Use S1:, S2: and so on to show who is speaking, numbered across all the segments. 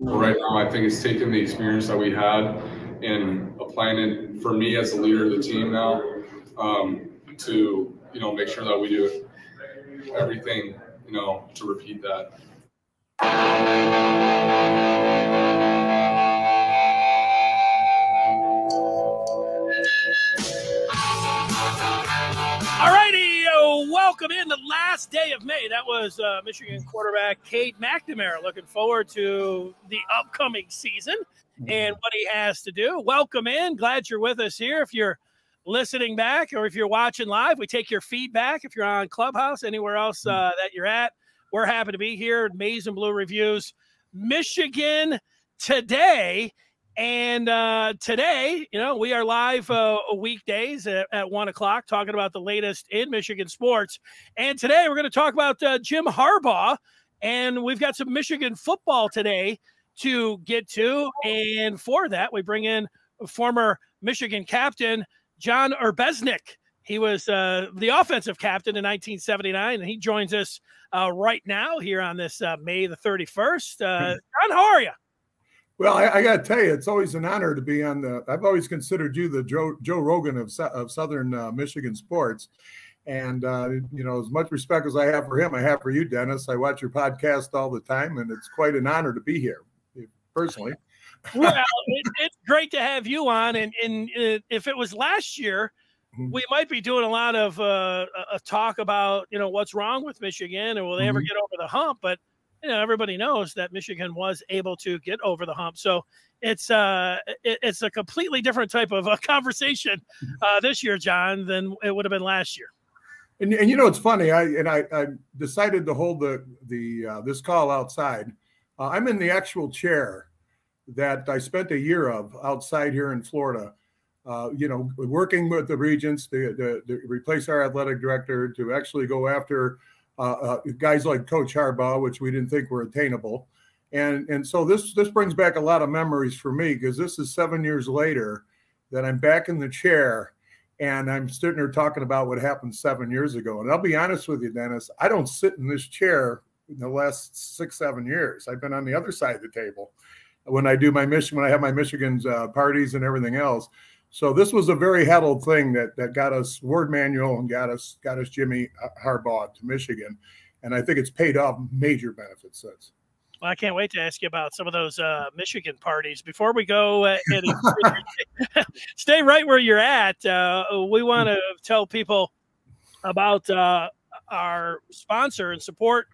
S1: Right now, I think it's taking the experience that we had and applying it for me as the leader of the team now um, to you know make sure that we do everything you know to repeat that.
S2: Welcome in the last day of May. That was uh, Michigan quarterback Cade McNamara. Looking forward to the upcoming season and what he has to do. Welcome in. Glad you're with us here. If you're listening back or if you're watching live, we take your feedback. If you're on Clubhouse, anywhere else uh, that you're at, we're happy to be here. Maize and Blue Reviews. Michigan today and uh, today, you know, we are live uh, weekdays at, at, one o'clock talking about the latest in Michigan sports. And today we're going to talk about uh, Jim Harbaugh. And we've got some Michigan football today to get to. And for that, we bring in former Michigan captain John Arbeznik. He was uh, the offensive captain in 1979, and he joins us uh, right now here on this uh, May the 31st. John, how are you?
S3: Well, I, I got to tell you, it's always an honor to be on the. I've always considered you the Joe Joe Rogan of of Southern uh, Michigan sports, and uh, you know, as much respect as I have for him, I have for you, Dennis. I watch your podcast all the time, and it's quite an honor to be here, personally.
S2: well, it, it's great to have you on, and and uh, if it was last year, mm-hmm. we might be doing a lot of uh, a talk about you know what's wrong with Michigan, and will they mm-hmm. ever get over the hump, but you know everybody knows that Michigan was able to get over the hump. So it's uh it, it's a completely different type of a conversation uh, this year, John, than it would have been last year.
S3: And, and you know it's funny. I and I, I decided to hold the the uh, this call outside. Uh, I'm in the actual chair that I spent a year of outside here in Florida. Uh, you know, working with the regents to, to, to, replace our athletic director to actually go after uh, uh, guys like Coach Harbaugh, which we didn't think were attainable. And, and so this this brings back a lot of memories for me because this is seven years later that I'm back in the chair and I'm sitting there talking about what happened seven years ago. And I'll be honest with you, Dennis, I don't sit in this chair in the last six, seven years. I've been on the other side of the table when I do my mission, when I have my Michigan's uh, parties and everything else. So this was a very huddled thing that that got us Warde Manuel and got us got us Jimmy Harbaugh to Michigan, and I think it's paid off major benefits since.
S2: Well, I can't wait to ask you about some of those uh, Michigan parties. Before we go, uh, stay right where you're at. Uh, we want to tell people about uh, our sponsor and support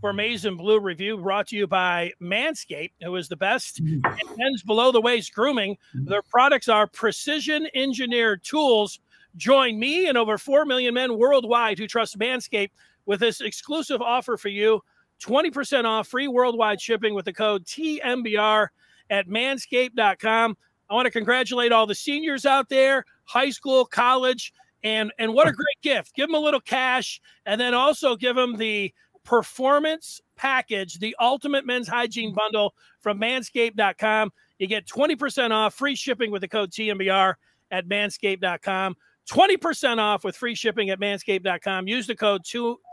S2: for Maize and Blue Review, brought to you by Manscaped, who is the best hmm. in men's below the waist grooming. Hmm. Their products are precision engineered tools. Join me and over 4 million men worldwide who trust Manscaped with this exclusive offer for you 20% off free worldwide shipping with the code TMBR at manscaped.com. I want to congratulate all the seniors out there, high school, college, and and what a great gift. Give them a little cash and then also give them the performance package, the ultimate men's hygiene mm-hmm. bundle from manscaped.com. You get 20% off free shipping with the code TMBR at manscaped.com. 20% off with free shipping at manscaped.com. Use the code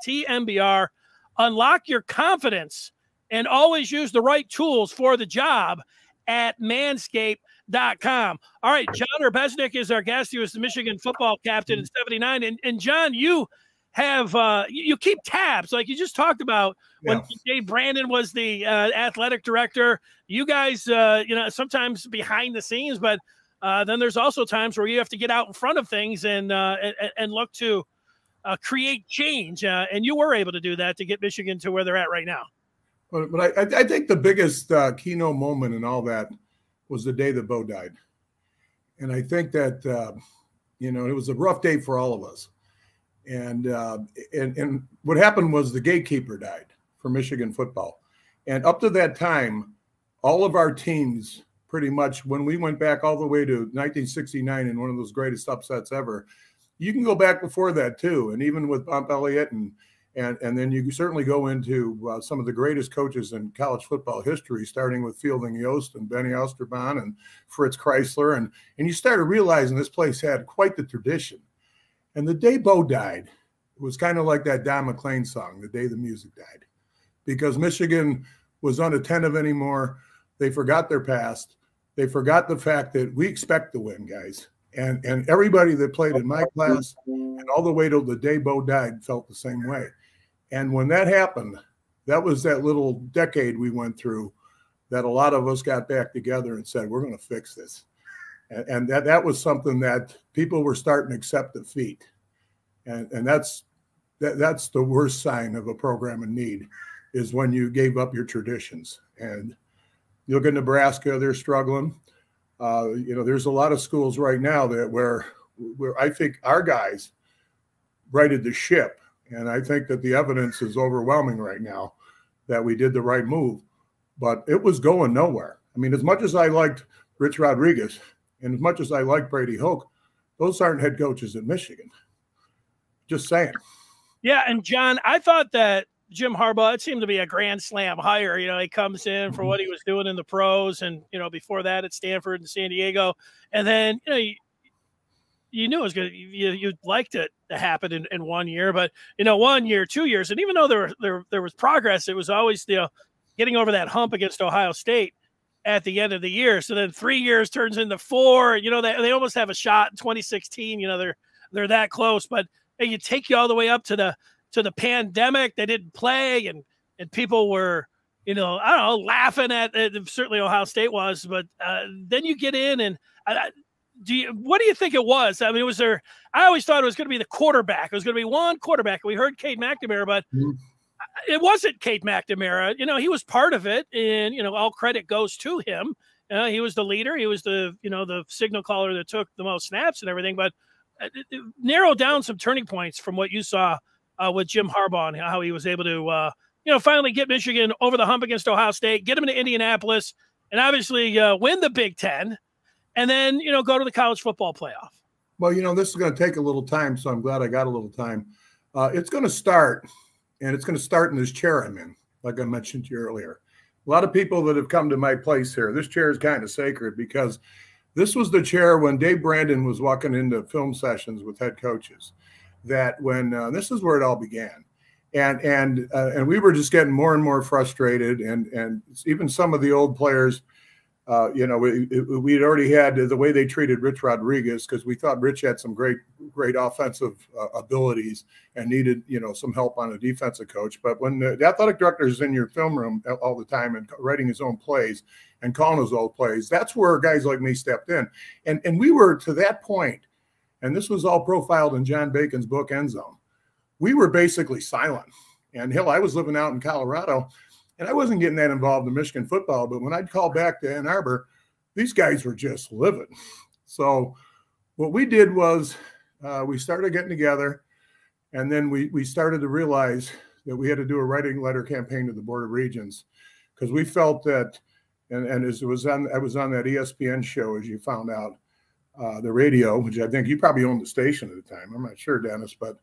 S2: TMBR. Unlock your confidence and always use the right tools for the job at manscaped.com. All right, John Arbeznik is our guest. He was the Michigan football captain in 79. And, and John, you – have uh, you keep tabs like you just talked about when yeah. Dave Brandon was the uh, athletic director. You guys, uh, you know, sometimes behind the scenes, but uh, then there's also times where you have to get out in front of things and uh, and, and, look to uh, create change. Uh, and you were able to do that to get Michigan to where they're at right now.
S3: But, but I, I think the biggest keynote moment in all that was the day that Bo died, and I think that you know it was a rough day for all of us and uh, and and what happened was the gatekeeper died for Michigan football, and up to that time, all of our teams pretty much when we went back all the way to 1969 in one of those greatest upsets ever. You can go back before that too, and even with Bump Elliott and and and then you certainly go into uh, some of the greatest coaches in college football history, starting with Fielding Yost and Bennie Oosterbaan and Fritz Crisler, and and you started realizing this place had quite the tradition. And the day Bo died, it was kind of like that Don McLean song, "The Day the Music Died." because Michigan was unattentive anymore. They forgot their past. They forgot the fact that we expect to win, guys. And and everybody that played in my class and all the way till the day Bo died felt the same way. And when that happened, that was that little decade we went through that a lot of us got back together and said, we're going to fix this. And, and that, that was something that people were starting to accept defeat. And, and that's, that, that's the worst sign of a program in need is when you gave up your traditions. And you look at Nebraska, they're struggling. Uh, you know, there's a lot of schools right now that where where I think our guys righted the ship, and I think that the evidence is overwhelming right now that we did the right move. But it was going nowhere. I mean, as much as I liked Rich Rodriguez and as much as I like Brady Hoke, those aren't head coaches at Michigan. Just saying.
S2: Yeah, and John, I thought that Jim Harbaugh, it seemed to be a grand slam hire. You know, he comes in for mm-hmm. what he was doing in the pros, and you know, before that at Stanford and San Diego, and then you know, you, you knew it was good. You you'd liked it to happen in, in one year, but you know, one year, two years, and even though there were, there there was progress, it was always you know getting over that hump against Ohio State at the end of the year. So then three years turns into four. You know, they they almost have a shot in 2016. You know, they're they're that close, but hey, you take you all the way up to the to the pandemic. They didn't play, and and people were, you know, I don't know, laughing at it. Certainly, Ohio State was, but uh, then you get in, and do you? What do you think it was? I mean, was there? I always thought it was going to be the quarterback. It was going to be one quarterback. We heard Cade McNamara, but. Mm-hmm. It wasn't Cade McNamara. You know, he was part of it, and you know, all credit goes to him. Uh, he was the leader. He was the you know the signal caller that took the most snaps and everything. But uh, narrow down some turning points from what you saw uh, with Jim Harbaugh and how he was able to, uh, you know, finally get Michigan over the hump against Ohio State, get them to Indianapolis, and obviously uh, win the Big Ten, and then you know go to the college football playoff.
S3: Well, you know, this is going to take a little time, so I'm glad I got a little time. Uh, it's going to start, and it's going to start in this chair I'm in, like I mentioned to you earlier. A lot of people that have come to my place here, this chair is kind of sacred because this was the chair when Dave Brandon was walking into film sessions with head coaches that when uh, this is where it all began and and uh, and we were just getting more and more frustrated and and even some of the old players uh, you know we we'd already had the way they treated Rich Rodriguez because we thought Rich had some great great offensive uh, abilities and needed you know some help on a defensive coach but when the, the athletic director is in your film room all the time and writing his own plays and calling his own plays that's where guys like me stepped in and and we were to that point and this was all profiled in John Bacon's book End Zone. We were basically silent. And hell, I was living out in Colorado, and I wasn't getting that involved in Michigan football. But when I'd call back to Ann Arbor, these guys were just living. So what we did was uh, we started getting together, and then we we started to realize that we had to do a writing letter campaign to the Board of Regents because we felt that, and, and as it was on, I was on that ESPN show, as you found out, uh, the radio, which I think you probably owned the station at the time. I'm not sure, Dennis, but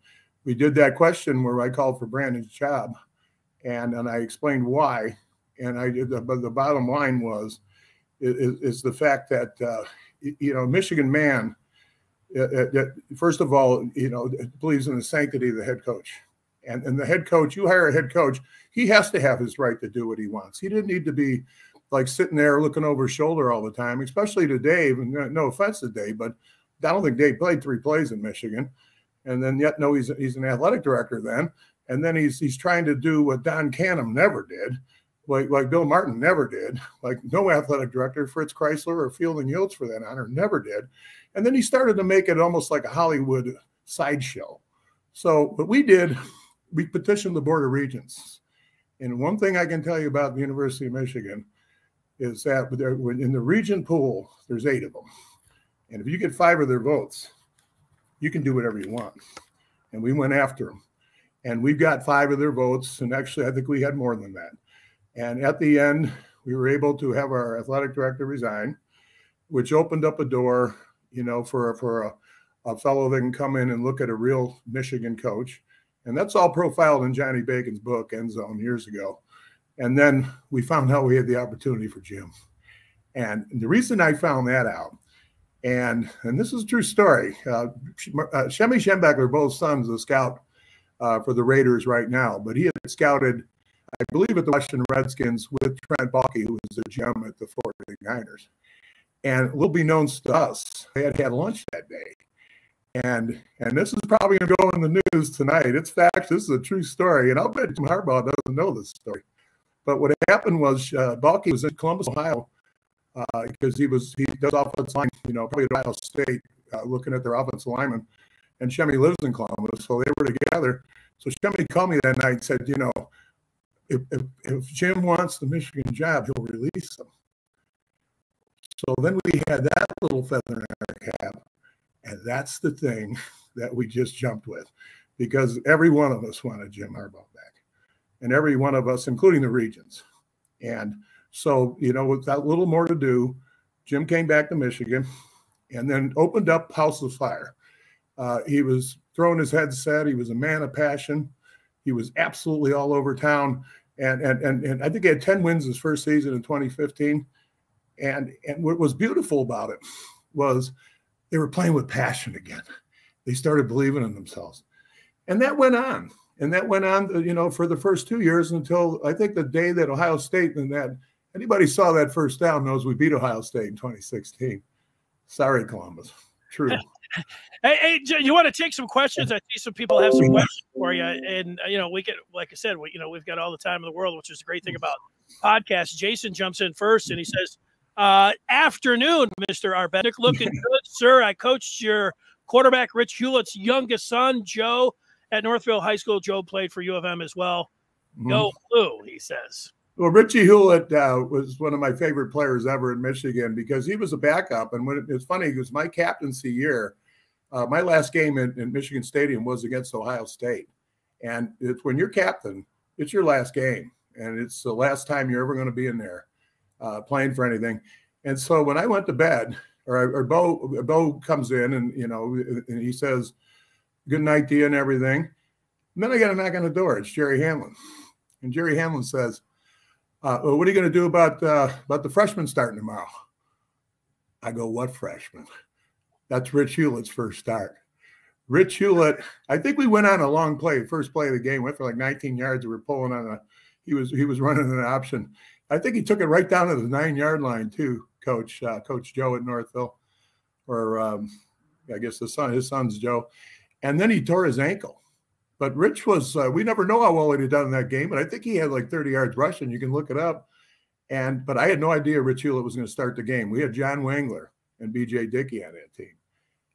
S3: we did that question where I called for Brandon's job, and and I explained why. And I did, the, but the bottom line was is, is the fact that uh, you know Michigan man, uh, uh first of all, you know believes in the sanctity of the head coach, and and the head coach. You hire a head coach, he has to have his right to do what he wants. He didn't need to be like sitting there looking over his shoulder all the time, especially to Dave. And no offense to Dave, but I don't think Dave played three plays in Michigan. And then yet, no, he's he's an athletic director then. And then he's he's trying to do what Don Canham never did, like like Bill Martin never did, like no athletic director, Fritz Crisler or Fielding Yost for that honor, never did. And then he started to make it almost like a Hollywood sideshow. So what we did, we petitioned the Board of Regents. And one thing I can tell you about the University of Michigan is that in the region pool, there's eight of them. And if you get five of their votes, you can do whatever you want. And we went after them. And we've got five of their votes. And actually, I think we had more than that. And at the end, we were able to have our athletic director resign, which opened up a door, you know, for, for a, a fellow that can come in and look at a real Michigan coach. And that's all profiled in Johnny Bacon's book, End Zone, years ago. And then we found out we had the opportunity for Jim. And the reason I found that out, and and this is a true story, uh, uh, Shemy Schembechler, both sons, a scout uh, for the Raiders right now, but he had scouted, I believe, at the Washington Redskins with Trent Baalke, who was the GM at the 49ers. And it will be known to us, they had had lunch that day. And and this is probably going to go in the news tonight. It's fact. This is a true story. And I'll bet Jim Harbaugh doesn't know this story. But what happened was uh, Baalke was in Columbus, Ohio, uh, because he was he does offensive line, you know, probably at Ohio State, uh, looking at their offensive lineman. And Shemy lives in Columbus, so they were together. So Shemy called me that night and said, you know, if, if, if Jim wants the Michigan job, he'll release him. So then we had that little feather in our cap. And that's the thing that we just jumped with because every one of us wanted Jim Harbaugh back. And every one of us, including the regions. And so, you know, with that little more to do, Jim came back to Michigan and then opened up House of Fire. Uh, he was throwing his headset. He was a man of passion. He was absolutely all over town. And, and, and, and I think he had 10 wins his first season in 2015. And, and what was beautiful about it was they were playing with passion again. They started believing in themselves. And that went on. And that went on, you know, for the first two years until I think the day that Ohio State and that anybody saw that first down knows we beat Ohio State in 2016. Sorry, Columbus. True.
S2: Hey, hey, you want to take some questions? I see some people have some questions for you, and uh, you know, we get, like I said, we, you know, we've got all the time in the world, which is a great thing about podcasts. Jason jumps in first, and he says, uh, "Afternoon, Mister Arbeznik, looking good, sir. I coached your quarterback, Rich Hewlett's youngest son, Joe, at Northville High School. Joe played for U of M as well. Mm-hmm. Go blue," he says.
S3: Well, Richie Hewlett uh, was one of my favorite players ever in Michigan because he was a backup. And when it, it's funny, because my captaincy year, uh, my last game in, in, Michigan Stadium was against Ohio State. And it's when you're captain, it's your last game. And it's the last time you're ever going to be in there uh, playing for anything. And so when I went to bed, or, or Bo, Bo comes in and, you know, and he says, good night to you and everything. And then I get a knock on the door. It's Jerry Hanlon. And Jerry Hanlon says, uh, well, what are you going to do about uh, about the freshmen starting tomorrow? I go, what freshman? That's Rich Hewlett's first start. Rich Hewlett, I think we went on a long play, first play of the game, went for like 19 yards. We were pulling on a, he was he was running an option. I think he took it right down to the nine yard line too, Coach uh, Coach Joe at Northville, or um, I guess the son, his son's Joe, and then he tore his ankle. But Rich was, uh, we never know how well he'd done in that game, but I think he had like 30 yards rushing. You can look it up. And, but I had no idea Rich Hewlett was going to start the game. We had John Wangler and BJ Dickey on that team.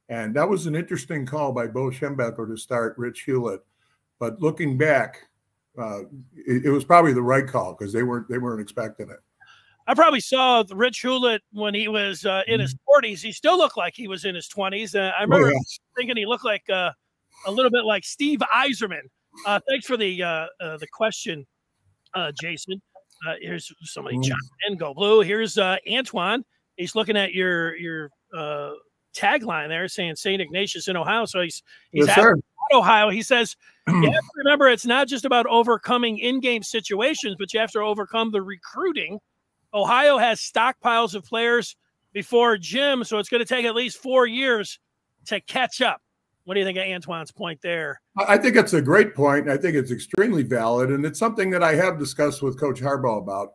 S3: And that was an interesting call by Bo Schembechler to start Rich Hewlett. But looking back, uh, it, it was probably the right call because they weren't they weren't expecting it.
S2: I probably saw Rich Hewlett when he was uh, in his 40s. Mm-hmm. He still looked like he was in his 20s. Uh, I oh, remember oh, yeah. thinking he looked like uh, a little bit like Steve Yzerman. Uh, thanks for the uh, uh, the question, uh, Jason. Uh, here's somebody mm. in. Go blue. Here's uh, Antoine. He's looking at your your uh, tagline there, saying St. Ignatius in Ohio. So he's he's yes, Ohio. He says you have to remember it's not just about overcoming in-game situations, but you have to overcome the recruiting. Ohio has stockpiles of players before Jim, so it's going to take at least four years to catch up. What do you think of Antoine's point there?
S3: I think it's a great point. I think it's extremely valid, and it's something that I have discussed with Coach Harbaugh about.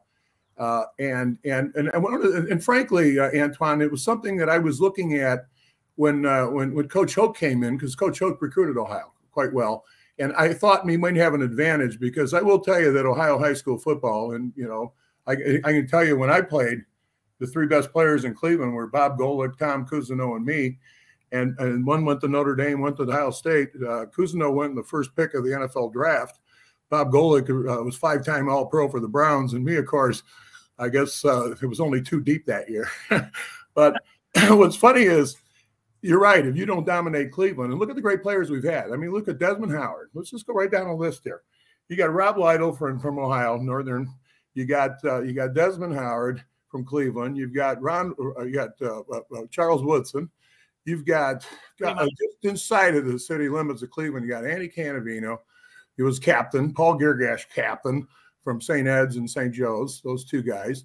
S3: Uh, and and and and, and frankly, uh, Antoine, it was something that I was looking at when uh, when when Coach Hoke came in because Coach Hoke recruited Ohio quite well, and I thought we might have an advantage because I will tell you that Ohio high school football, and you know, I, I can tell you when I played, the three best players in Cleveland were Bob Golic, Tom Cousineau, and me and and one went to Notre Dame, went to Ohio State. Uh, Cousineau went in the first pick of the NFL draft. Bob Golic uh, was five-time All-Pro for the Browns, and me, of course, I guess uh, it was only too deep that year. but what's funny is you're right. If you don't dominate Cleveland, and look at the great players we've had. I mean, look at Desmond Howard. Let's just go right down the list here. You got Rob Lytle from from Ohio, Northern. You got uh, you got Desmond Howard from Cleveland. You've got Ron. Uh, you got uh, uh, Charles Woodson. You've got, uh, just inside of the city limits of Cleveland, you got Andy Cannavino. He was captain, Paul Girgash, captain from St. Ed's and St. Joe's, those two guys.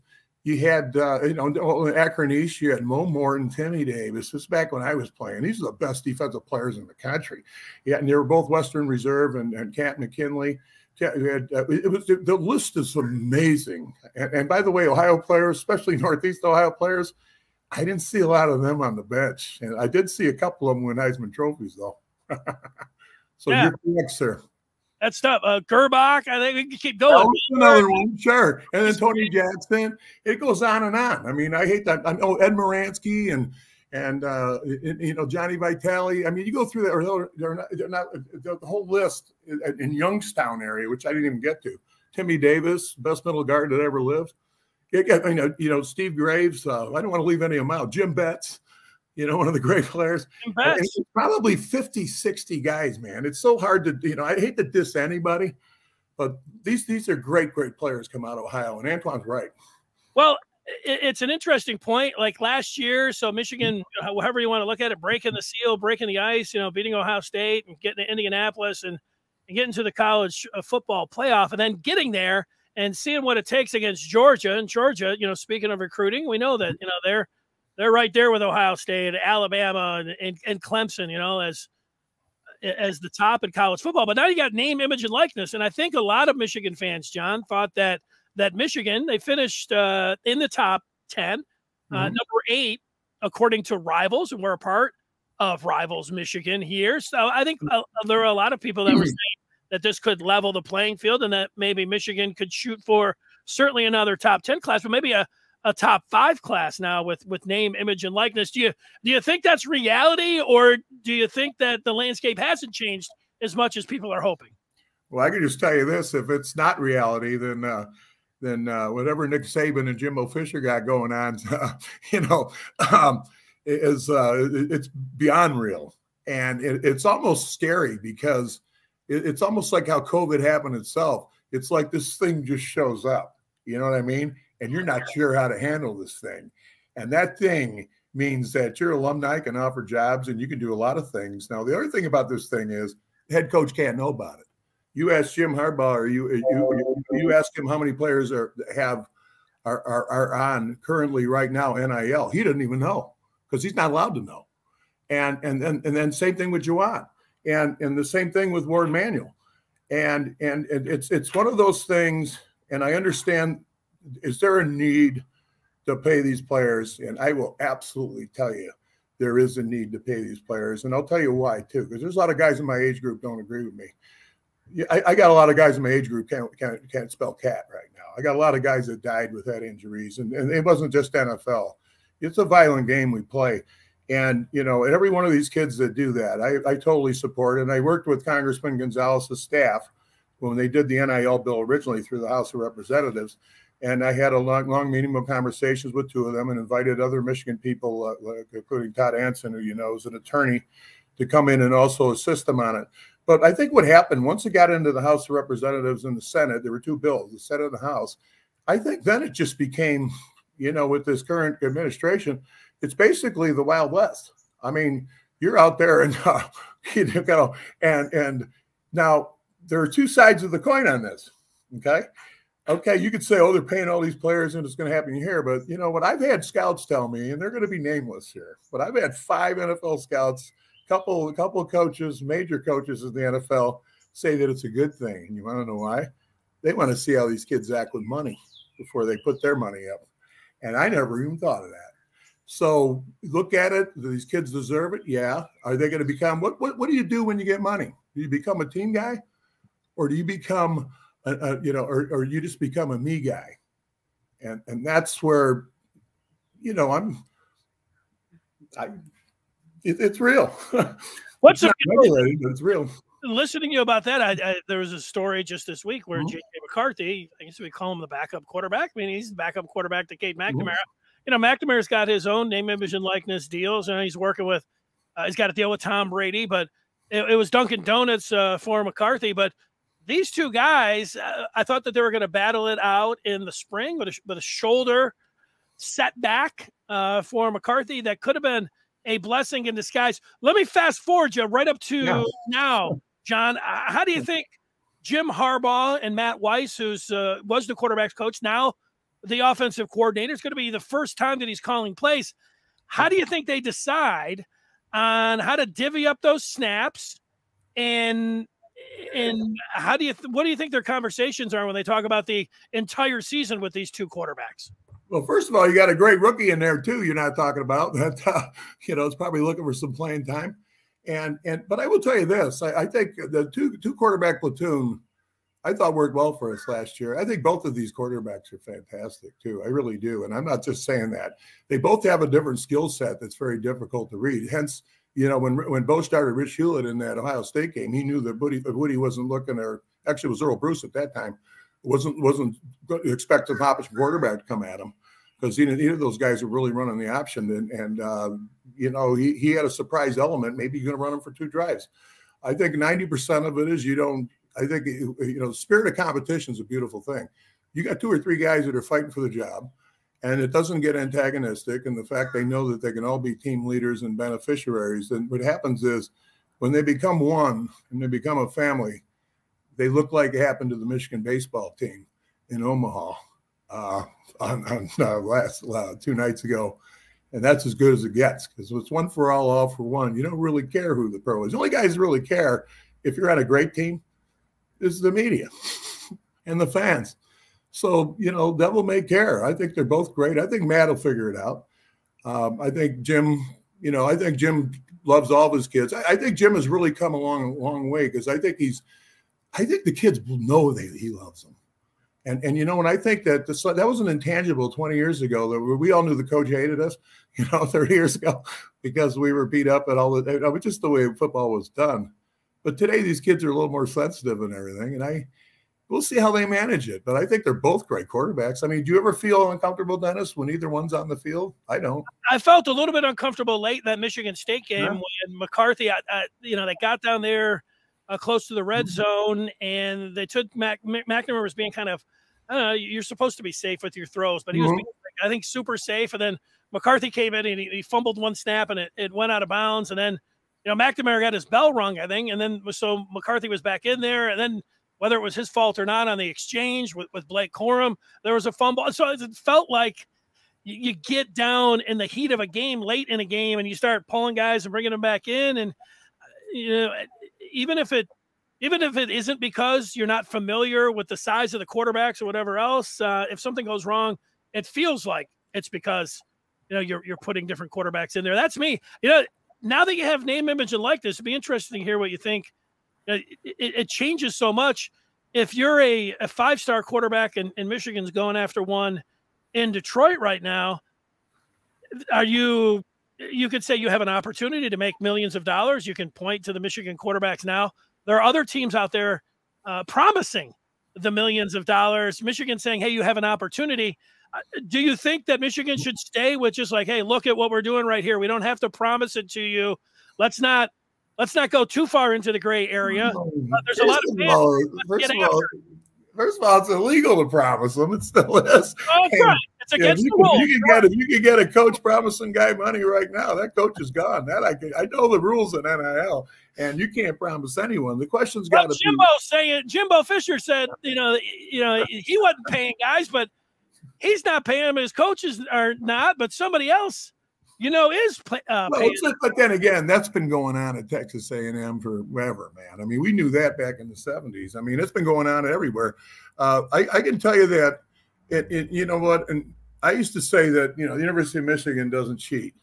S3: You had, uh, you know, in Akron East, you had Mo Morton, Timmy Davis. This is back when I was playing. These are the best defensive players in the country. Yeah, and they were both Western Reserve and, and Cat McKinley. had, uh, it was the list is amazing. And, and, by the way, Ohio players, especially Northeast Ohio players, I didn't see a lot of them on the bench, and I did see a couple of them win Heisman trophies though. so yeah. you're correct, sir.
S2: That's tough. Uh, Gerbach, I think we can keep going.
S3: another one, sure. And then Tony Jackson. It goes on and on. I mean, I hate that. I know Ed Muransky and and uh, you know Johnny Vitale. I mean, you go through that, or they're not, they're not the whole list in Youngstown area, which I didn't even get to. Timmy Davis, best middle guard that ever lived. You know, you know Steve Graves. Uh, I don't want to leave any of them out. Jim Betts, you know, one of the great players. probably 50, 60 guys, man. It's so hard to, you know, I hate to diss anybody, but these these are great, great players come out of Ohio, and Antoine's right.
S2: Well, it's an interesting point. Like last year, so Michigan, however you want to look at it, breaking the seal, breaking the ice, you know, beating Ohio State and getting to Indianapolis and, and getting to the college uh, football playoff, and then getting there and seeing what it takes against Georgia. And Georgia, you know, speaking of recruiting, we know that you know they're they're right there with Ohio State, Alabama, and, and, and Clemson. You know, as as the top in college football. But now you got name, image, and likeness. And I think a lot of Michigan fans, John, thought that that Michigan they finished uh, in the top 10 uh, mm-hmm. number eight according to Rivals, and we're a part of Rivals Michigan here. So I think uh, there are a lot of people that were saying that this could level the playing field, and that maybe Michigan could shoot for certainly another top 10 class, but maybe a a top five class now with with name, image, and likeness. Do you do you think that's reality, or do you think that the landscape hasn't changed as much as people are hoping?
S3: Well, I can just tell you this: if it's not reality, then uh, then uh, whatever Nick Saban and Jimbo Fisher got going on, uh, you know, um, is uh, it's beyond real, and it, it's almost scary because it, it's almost like how COVID happened itself. It's like this thing just shows up. You know what I mean? And you're oh, not sure how to handle this thing, and that thing means that your alumni can offer jobs and you can do a lot of things. Now, the other thing about this thing is head coach can't know about it you ask Jim Harbaugh, or you you you oh. ask him how many players are have are are, are on currently right now NIL. He doesn't even know because he's not allowed to know. And and then and then same thing with Juwan, and and the same thing with Warde Manuel, and and it's it's one of those things. And I understand. Is there a need to pay these players? And I will absolutely tell you, there is a need to pay these players, and I'll tell you why too. Because there's a lot of guys in my age group don't agree with me. I, I, got a lot of guys in my age group can't, can't can't spell cat right now. I got a lot of guys that died with head injuries, and, and it wasn't just NFL. It's a violent game we play, and you know, every one of these kids that do that, I, I totally support. And I worked with Congressman Gonzalez's staff when they did the NIL bill originally through the House of Representatives, and I had a long, long meaningful conversations with two of them, and invited other Michigan people, uh, including Todd Anson, who you know is an attorney, to come in and also assist them on it. But I think what happened once it got into the House of Representatives and the Senate, there were two bills, the Senate and the House. I think then it just became, you know, with this current administration, it's basically the Wild West. I mean, you're out there and uh, you know, and and now there are two sides of the coin on this. Okay. Okay, you could say, oh, they're paying all these players and it's going to happen here. But you know what? I've had scouts tell me, and they're going to be nameless here, but I've had five NFL scouts couple a couple of coaches, major coaches in the NFL, say that it's a good thing. And you want to know why? They want to see how these kids act with money before they put their money up. And I never even thought of that. So look at it. Do these kids deserve it? Yeah. Are they going to become what, what? What do you do when you get money? Do you become a team guy, or do you become a, a you know, or, or you just become a me guy? And and that's where, you know, I'm. I it, it's real.
S2: What's it's,
S3: regulated, it's real.
S2: Listening to you about that, I, I, there was a story just this week where mm-hmm. J.J. McCarthy, I guess we call him the backup quarterback. I mean, he's the backup quarterback to Cade McNamara. Mm-hmm. You know, McNamara's got his own name, image, and likeness deals, and he's working with. Uh, he's got to deal with Tom Brady, but it, it was Dunkin' Donuts uh, for McCarthy. But these two guys, uh, I thought that they were going to battle it out in the spring with a, with a shoulder setback uh, for McCarthy that could have been a blessing in disguise. Let me fast forward you right up to yeah. now, John. Uh, how do you think Jim Harbaugh and Matt Weiss, who's uh, was the quarterback's coach, now the offensive coordinator, is going to be the first time that he's calling plays. How do you think they decide on how to divvy up those snaps and and how do you th- what do you think their conversations are when they talk about the entire season with these two quarterbacks?
S3: Well, first of all, you got a great rookie in there too. You're not talking about that. Uh, you know, it's probably looking for some playing time. And and but I will tell you this: I, I think the two two quarterback platoon I thought worked well for us last year. I think both of these quarterbacks are fantastic too. I really do. And I'm not just saying that. They both have a different skill set that's very difficult to read. Hence, you know, when when Bo started Rich Hewlett in that Ohio State game, he knew that Woody, Woody wasn't looking or actually was Earle Bruce at that time, wasn't wasn't expecting Hoppich quarterback to come at him because either of those guys are really running the option. And, and uh, you know, he, he had a surprise element. Maybe you're going to run him for two drives. I think 90% of it is you don't I think you know, the spirit of competition is a beautiful thing. You got two or three guys that are fighting for the job, and it doesn't get antagonistic. And the fact they know that they can all be team leaders and beneficiaries. And what happens is when they become one and they become a family, they look like it happened to the Michigan baseball team in Omaha uh, on, on uh, last uh, two nights ago. And that's as good as it gets because it's one for all, all for one. You don't really care who the pro is. The only guys really care if you're on a great team is the media and the fans. So, you know, Devil May Care. I think they're both great. I think Matt will figure it out. Um, I think Jim, you know, I think Jim loves all of his kids. I, I think Jim has really come a long, long way because I think he's, I think the kids know that he loves them. And, and you know, and I think that this, that was an intangible 20 years ago that we all knew the coach hated us, you know, 30 years ago because we were beat up and all that. It was just the way football was done. But today, these kids are a little more sensitive and everything, and I we'll see how they manage it. But I think they're both great quarterbacks. I mean, do you ever feel uncomfortable, Dennis, when either one's on the field? I don't.
S2: I felt a little bit uncomfortable late in that Michigan State game yeah. when McCarthy, I, I, you know, they got down there uh, close to the red mm-hmm. zone and they took Mac, McNamara was being kind of, I don't know, you're supposed to be safe with your throws, but he was, mm-hmm. being, I think, super safe. And then McCarthy came in and he, he fumbled one snap and it, it went out of bounds. And then you know, McNamara got his bell rung, I think, and then so McCarthy was back in there, and then whether it was his fault or not on the exchange with, with Blake Corum, there was a fumble. So it felt like you, you, get down in the heat of a game, late in a game, and you start pulling guys and bringing them back in, and you know, even if it even if it isn't because you're not familiar with the size of the quarterbacks or whatever else, uh, if something goes wrong, it feels like it's because you know you're you're putting different quarterbacks in there. That's me. You know, now that you have name, image, and likeness, it'd be interesting to hear what you think. It, it, it changes so much. If you're a, a five star quarterback and, and Michigan's going after one in Detroit right now, are you you could say you have an opportunity to make millions of dollars. You can point to the Michigan quarterbacks now. There are other teams out there uh, promising the millions of dollars. Michigan saying, "Hey, you have an opportunity." Uh, do you think that Michigan should stay with just like, hey, look at what we're doing right here. We don't have to promise it to you. Let's not let's not go too far into the gray area. Uh, there's a lot of,
S3: fans. All, first, of all, first of all, it's illegal to promise them. It still is.
S2: Oh, that's right. It's against
S3: yeah,
S2: the rules.
S3: You can get if you can get a coach promising guy money right now, that coach is gone. That I can, I know the rules in NIL, and you can't promise anyone. The question's got to
S2: Jimbo saying Jimbo Fisher said, you know, you know, he wasn't paying guys, but he's not paying them. His coaches are not, but somebody else, you know, is uh, well,
S3: But then again, that's been going on at Texas A&M forever, man. I mean, we knew that back in the '70s. I mean, it's been going on everywhere. Uh, I, I, can tell you that. It, it, you know what? And I used to say that you know the University of Michigan doesn't cheat.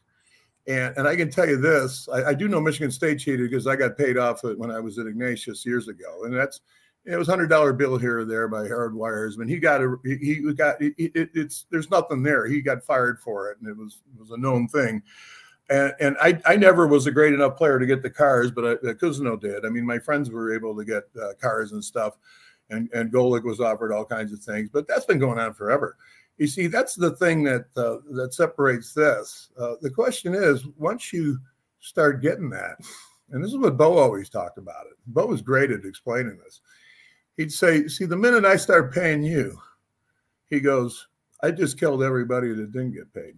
S3: And, and I can tell you this, I, I do know Michigan State cheated because I got paid off when I was at Ignatius years ago. And that's it was hundred dollar bill here or there by hard wires. I mean, he got a he, got it, it, it's there's nothing there. He got fired for it, and it was it was a known thing. And and I I never was a great enough player to get the cars, but uh, did. I mean, my friends were able to get uh, cars and stuff, and and Golic was offered all kinds of things. But that's been going on forever. You see, that's the thing that uh, that separates this. Uh, the question is, once you start getting that, and this is what Bo always talked about it. Bo was great at explaining this he'd say, See, the minute I start paying you, he goes, I just killed everybody that didn't get paid.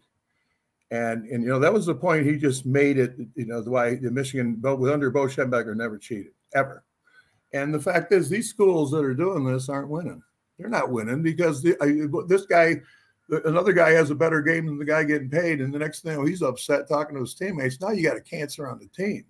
S3: And, and you know, that was the point he just made it, you know, the why the Michigan, with under Bo Schembechler, never cheated, ever. And the fact is, these schools that are doing this aren't winning. They're not winning because the, I, this guy, another guy has a better game than the guy getting paid. And the next thing he's upset talking to his teammates. Now you got a cancer on the team.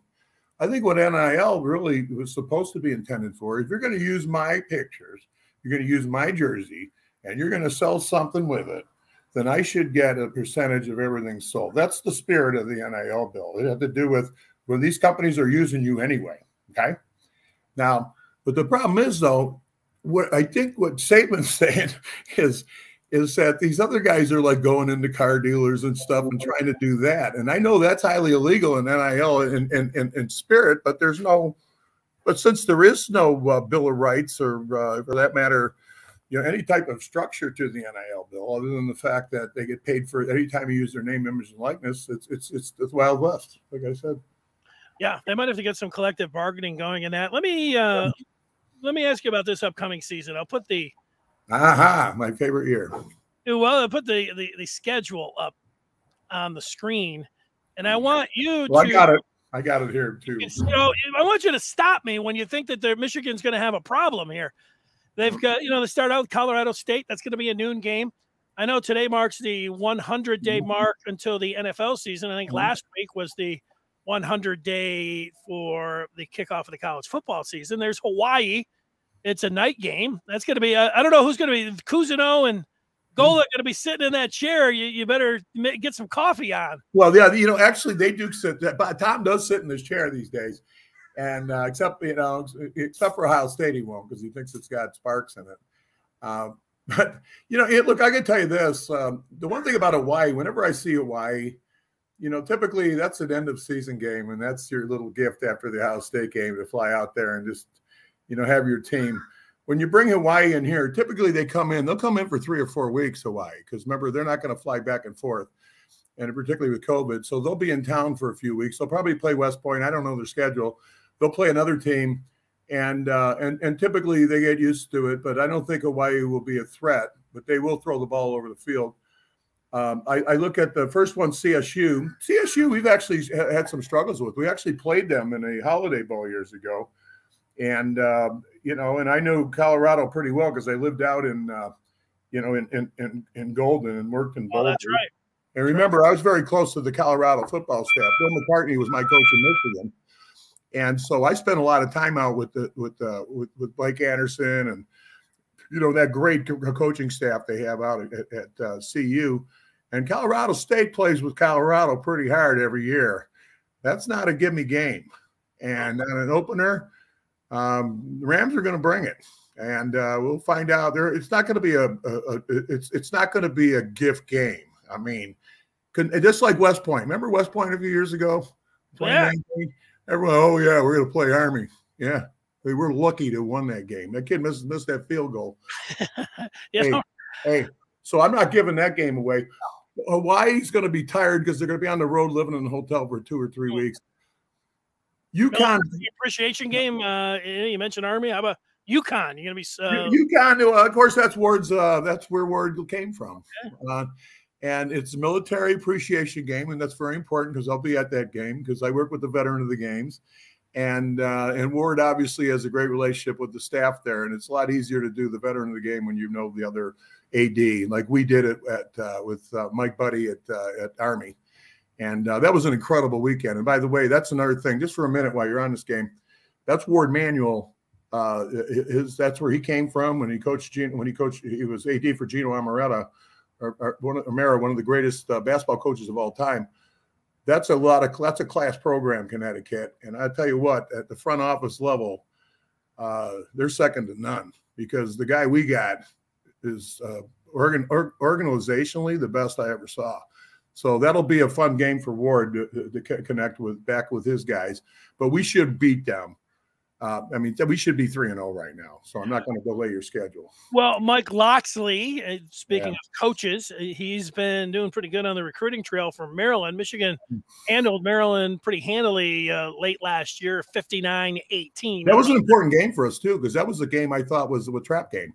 S3: I think what NIL really was supposed to be intended for, if you're going to use my pictures, you're going to use my jersey, and you're going to sell something with it, then I should get a percentage of everything sold. That's the spirit of the NIL bill. It had to do with well, these companies are using you anyway. Okay. Now, but the problem is though, what I think what Saban's saying is is that these other guys are like going into car dealers and stuff and trying to do that. And I know that's highly illegal in NIL and in, in, in, spirit, but there's no, but since there is no uh, Bill of Rights or uh, for that matter, you know, any type of structure to the NIL bill, other than the fact that they get paid for any time you use their name, image, and likeness, it's it's it's the Wild West, like I said.
S2: Yeah, they might have to get some collective bargaining going in that. Let me uh, let me ask you about this upcoming season. I'll put the
S3: aha, my favorite year.
S2: Well, I put the, the the schedule up on the screen, and I want you
S3: well,
S2: to.
S3: I got it. I got it here too.
S2: You know, I want you to stop me when you think that the Michigan's going to have a problem here. They've got, you know, they start out with Colorado State. That's going to be a noon game. I know today marks the 100 day mm-hmm. mark until the NFL season. I think mm-hmm. last week was the 100 day for the kickoff of the college football season. There's Hawaii. It's a night game. That's going to be, I don't know who's going to be, Cousineau and Gola going to be sitting in that chair. You, you better get some coffee on.
S3: Well, yeah, you know, actually, they do sit. But Tom does sit in his chair these days, and uh, except you know, except for Ohio State, he won't because he thinks it's got sparks in it. Um, but you know, it, look, I can tell you this: um, the one thing about Hawaii, whenever I see Hawaii, you know, typically that's an end of season game, and that's your little gift after the Ohio State game to fly out there and just, you know, have your team when you bring Hawaii in here, typically they come in, they'll come in for three or four weeks, Hawaii, because remember, they're not going to fly back and forth, and particularly with COVID. So they'll be in town for a few weeks. They'll probably play West Point. I don't know their schedule. They'll play another team, and uh, and and typically they get used to it. But I don't think Hawaii will be a threat. But they will throw the ball over the field. Um, I, I, look at the first one, CSU. CSU, we've actually had some struggles with. We actually played them in a Holiday Bowl years ago, and uh, you know, and I knew Colorado pretty well because I lived out in, uh, you know, in, in, in in Golden and worked in Boulder.
S2: Oh, that's right.
S3: And remember, I was very close to the Colorado football staff. Bill McCartney was my coach in Michigan, and so I spent a lot of time out with the with uh, with, with Blake Anderson and you know that great coaching staff they have out at, at uh, CU. And Colorado State plays with Colorado pretty hard every year. That's not a give me game. And on an opener, um, the Rams are going to bring it, and uh, we'll find out. There, it's not going to be a, a, a, it's it's not going to be a gift game. I mean, can, just like West Point. Remember West Point a few years ago?
S2: Yeah.
S3: Everyone, oh yeah, we're going to play Army. Yeah, we were lucky to win that game. That kid missed missed that field goal.
S2: yeah.
S3: Hey, hey, so I'm not giving that game away. Hawaii's going to be tired because they're going to be on the road living in a hotel for two or three weeks. UConn
S2: appreciation game. Uh, you mentioned Army. How about UConn? You're gonna be uh...
S3: UConn. Uh, of course, that's words. Uh, that's where Warde came from. Uh, and it's a military appreciation game, and that's very important because I'll be at that game because I work with the veteran of the games, and uh, and Warde obviously has a great relationship with the staff there, and it's a lot easier to do the veteran of the game when you know the other AD, like we did it at uh, with uh, Mike Buddie at uh, at Army. And uh, that was an incredible weekend. And by the way, that's another thing, just for a minute while you're on this game, that's Warde Manuel. Uh, his that's where he came from when he coached when he coached he was AD for Geno Auriemma, or, or one of, Amara, one of the greatest uh, basketball coaches of all time. That's a lot of that's a class program, Connecticut. And I tell you what, at the front office level, uh, they're second to none because the guy we got is uh, organ, or, organizationally the best I ever saw. So that'll be a fun game for Warde to, to connect with back with his guys. But we should beat them. Uh, I mean, we should be three and zero oh right now. So I'm not going to delay your schedule.
S2: Well, Mike Locksley, uh, speaking yeah. of coaches, uh, he's been doing pretty good on the recruiting trail for Maryland. Michigan hmm. handled Maryland pretty handily uh, late last year, 59-18.
S3: That was an important game for us too, because that was the game I thought was the trap game.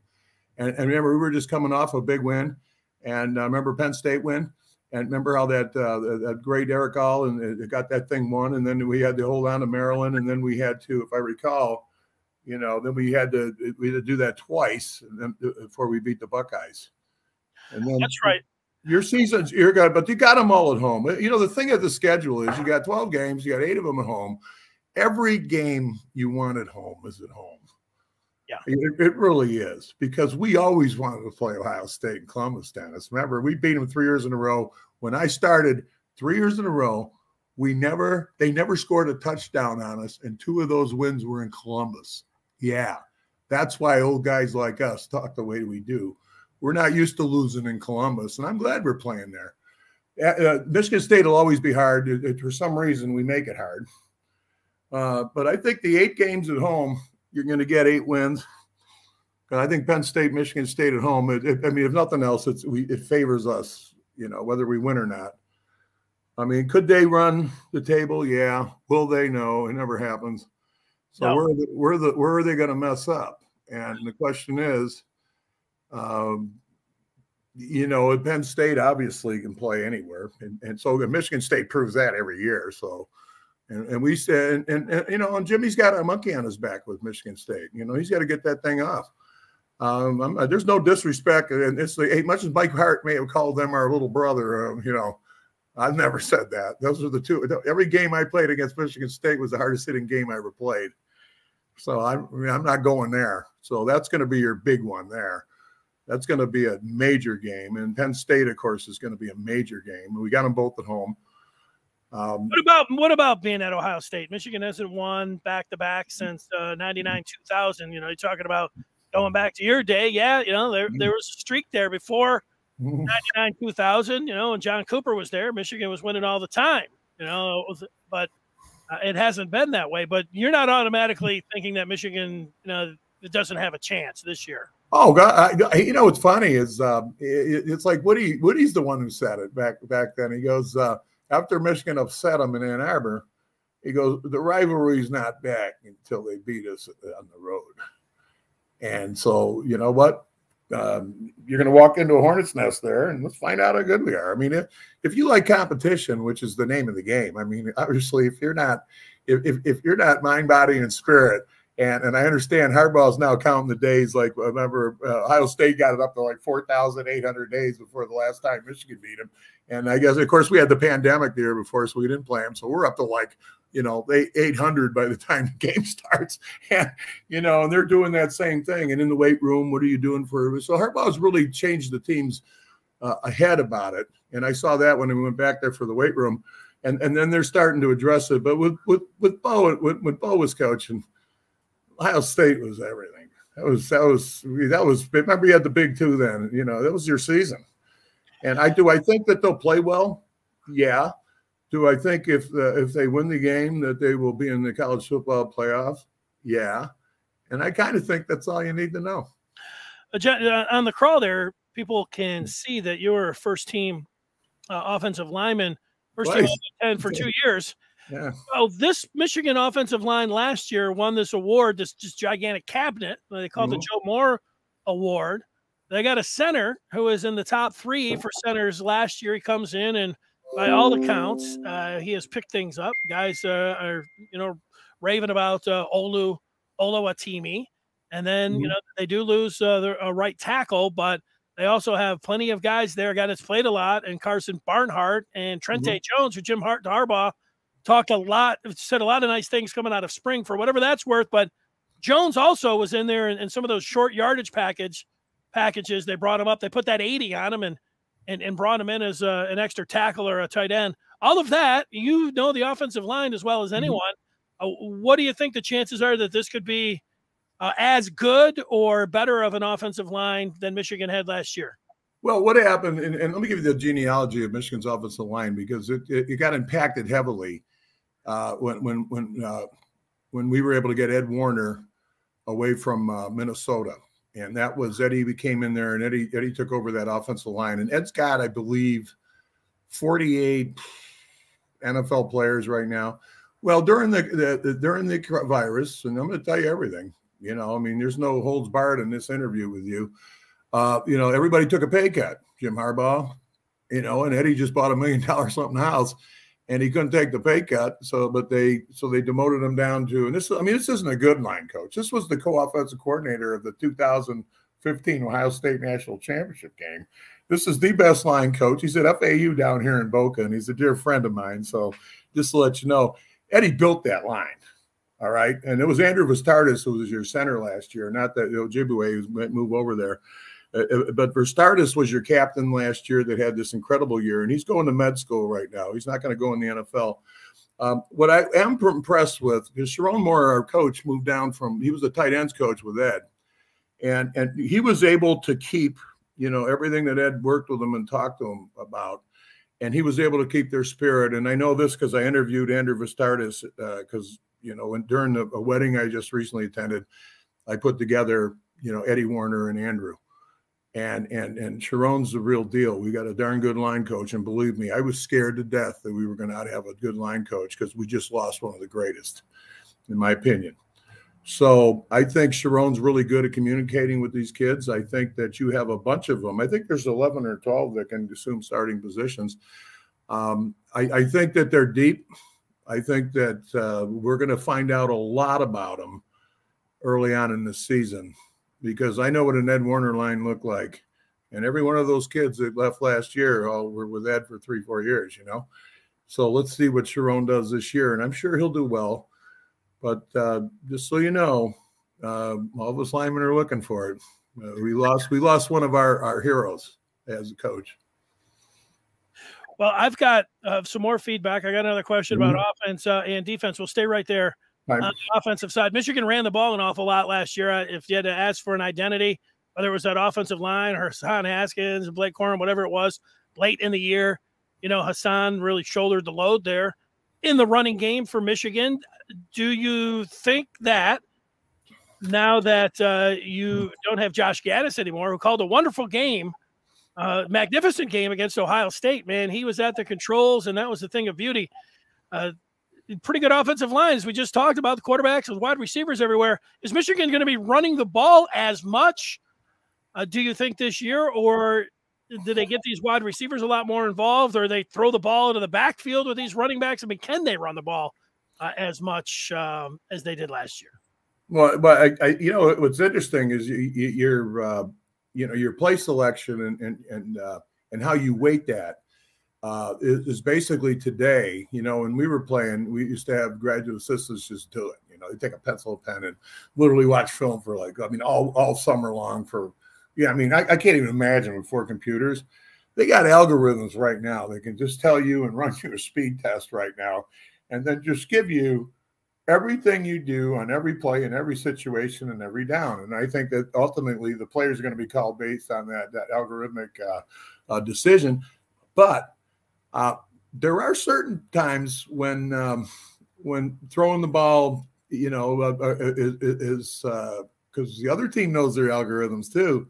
S3: And, and remember, we were just coming off a big win, and uh, remember Penn State win. And remember how that uh, that great Erick All and got that thing won, and then we had to hold on to Maryland, and then we had to, if I recall, you know, then we had to we had to do that twice uh, before we beat the Buckeyes.
S2: And then that's right.
S3: Your season's you're good, but you got them all at home. You know, the thing of the schedule is you got 12 games, you got eight of them at home, every game you want at home is at home.
S2: Yeah.
S3: It, it, really is because we always wanted to play Ohio State and Columbus, Dennis. Remember, we beat them three years in a row. When I started three years in a row, we never, they never scored a touchdown on us. And two of those wins were in Columbus. Yeah. That's why old guys like us talk the way we do. We're not used to losing in Columbus, and I'm glad we're playing there. Uh, Michigan State will always be hard. For some reason, we make it hard. Uh, but I think the eight games at home, you're going to get eight wins. And I think Penn State, Michigan State at home. It, it, I mean, if nothing else, it's we, it favors us. You know, whether we win or not. I mean, could they run the table? Yeah. Will they? No. It never happens. So no. where, the, where the where are they going to mess up? And the question is, um, you know, Penn State obviously can play anywhere, and, and so Michigan State proves that every year. So and, and we said, and, and, and, you know, and Jimmy's got a monkey on his back with Michigan State. You know, he's got to get that thing off. Um, there's no disrespect, and it's the, as much as Mike Hart may have called them our little brother. Um, you know, I've never said that. Those are the two. Every game I played against Michigan State was the hardest hitting game I ever played. So I'm, I mean, I'm not going there. So that's going to be your big one there. That's going to be a major game, and Penn State, of course, is going to be a major game. We got them both at home.
S2: Um, what about what about being at Ohio State? Michigan hasn't won back to back since uh, 99 2000. You know, you're talking about going back to your day. Yeah, you know, there, there was a streak there before 99 2000, you know, and John Cooper was there. Michigan was winning all the time, you know, but uh, it hasn't been that way. But you're not automatically thinking that Michigan, you know, it doesn't have a chance this year.
S3: Oh God! I, you know what's funny is um, it, it's like Woody. Woody's the one who said it back back then. He goes, uh, after Michigan upset them in Ann Arbor, he goes, the rivalry's not back until they beat us on the road. And so, you know what? Um, you're going to walk into a hornet's nest there and let's find out how good we are. I mean, if, if you like competition, which is the name of the game, I mean, obviously, if you're not, if, if, if you're not mind, body, and spirit, and and I understand Harbaugh's now counting the days. Like remember, uh, Ohio State got it up to like four thousand eight hundred days before the last time Michigan beat them. And I guess, of course, we had the pandemic the year before, so we didn't play them. So we're up to like, you know, they 800 by the time the game starts. And, you know, and they're doing that same thing. And in the weight room, what are you doing for? So Harbaugh's really changed the teams uh, ahead about it. And I saw that when we went back there for the weight room. And, and then they're starting to address it. But with, with, with Bo, when, when Bo was coaching, Ohio State was everything. That was, that was, that was, remember you had the big two then, you know, that was your season. And I do I think that they'll play well? Yeah. Do I think if the, if they win the game that they will be in the college football playoff? Yeah. And I kind of think that's all you need to know.
S2: Uh, uh on the crawl there, people can see that you're a first team uh, offensive lineman, first team 10 for two years.
S3: Yeah.
S2: Well, this Michigan offensive line last year won this award, this just gigantic cabinet. They called mm-hmm. the Joe Moore Award. They got a center who is in the top three for centers last year. He comes in and, by all accounts, uh, he has picked things up. Guys uh, are, you know, raving about uh, Olu Oluwatimi, and then you mm-hmm. know they do lose uh, their a right tackle, but they also have plenty of guys there. Got has played a lot, and Karsen Barnhart and Trente mm-hmm. Jones, who Jim Hart Harbaugh talked a lot, said a lot of nice things coming out of spring for whatever that's worth. But Jones also was in there in, in some of those short yardage package packages. They brought him up. They put that 80 on him and and, and brought him in as a, an extra tackle or a tight end. All of that, you know the offensive line as well as mm-hmm. anyone. Mm-hmm. Uh, what do you think the chances are that this could be uh, as good or better of an offensive line than Michigan had last year?
S3: Well, what happened, and, and, let me give you the genealogy of Michigan's offensive line because it, it, it got impacted heavily uh, when when when uh, when we were able to get Ed Warinner away from uh, Minnesota and that was Eddie We came in there and Eddie Eddie took over that offensive line and Ed's got I believe 48 NFL players right now. Well, during the, the, the during the virus, and I'm going to tell you everything. You know, I mean, there's no holds barred in this interview with you. Uh, you know, everybody took a pay cut. Jim Harbaugh, you know, and Eddie just bought a million dollar something house and he couldn't take the pay cut. So, but they so they demoted him down to and this. I mean, this isn't a good line coach. This was the co-offensive coordinator of the 2015 Ohio State National Championship game. This is the best line coach. He's at FAU down here in Boca, and he's a dear friend of mine. So, just to let you know, Eddie built that line. All right. And it was Andrew Vastardis who was your center last year, not that Ojibwe who might move over there. Uh, uh but Vastardis was your captain last year that had this incredible year, and he's going to med school right now. He's not going to go in the NFL. Um, what I am impressed with is Sherrone Moore, our coach, moved down from he was the tight ends coach with Ed, and and he was able to keep you know everything that Ed worked with him and talked to him about and he was able to keep their spirit. And I know this because I interviewed Andrew Vastardis because uh, you know during the, a wedding I just recently attended, I put together you know Eddie Warinner and Andrew, and and and Sherrone's the real deal. We got a darn good line coach, and believe me, I was scared to death that we were going to not have a good line coach because we just lost one of the greatest, in my opinion. So I think Sherrone's really good at communicating with these kids. I think that you have a bunch of them. I think there's 11 or 12 that can assume starting positions. Um, I, I, think that they're deep. I think that uh, we're going to find out a lot about them early on in the season because I know what an Ed Warinner line looked like. And every one of those kids that left last year all were with Ed for three, four years, you know. So let's see what Sherrone does this year. And I'm sure he'll do well. But uh, just so you know, uh, all of us linemen are looking for it. Uh, we lost we lost one of our, our heroes as a coach.
S2: Well, I've got uh, some more feedback. I got another question mm-hmm. about offense uh, and defense. We'll stay right there right. on the offensive side. Michigan ran the ball an awful lot last year. Uh, if you had to ask for an identity, whether it was that offensive line or Hassan Haskins, Blake Corum, whatever it was, late in the year, you know, Hassan really shouldered the load there in the running game for Michigan. Do you think that now that uh, you don't have Josh Gattis anymore, who called a wonderful game, uh, magnificent game against Ohio State, man, he was at the controls, and that was the thing of beauty. Uh, pretty good offensive lines. We just talked about the quarterbacks with wide receivers everywhere. Is Michigan going to be running the ball as much? Uh, do you think this year, or do they get these wide receivers a lot more involved, or they throw the ball into the backfield with these running backs? I mean, can they run the ball uh, as much um, as they did last year?
S3: Well, but I, I, you know, what's interesting is you, you, your, uh, you know, your play selection and and and uh, and how you weight that uh, is, basically today. You know, when we were playing, we used to have graduate assistants just do it. You know, they take a pencil, pen, and literally watch film for like, I mean, all all summer long for yeah, I mean, I, I can't even imagine before computers. They got algorithms right now. They can just tell you and run you a speed test right now, and then just give you everything you do on every play in every situation and every down. And I think that ultimately the players are going to be called based on that that algorithmic uh, uh, decision. But uh, there are certain times when um, when throwing the ball, you know, uh, uh, is, is uh, because the other team knows their algorithms too.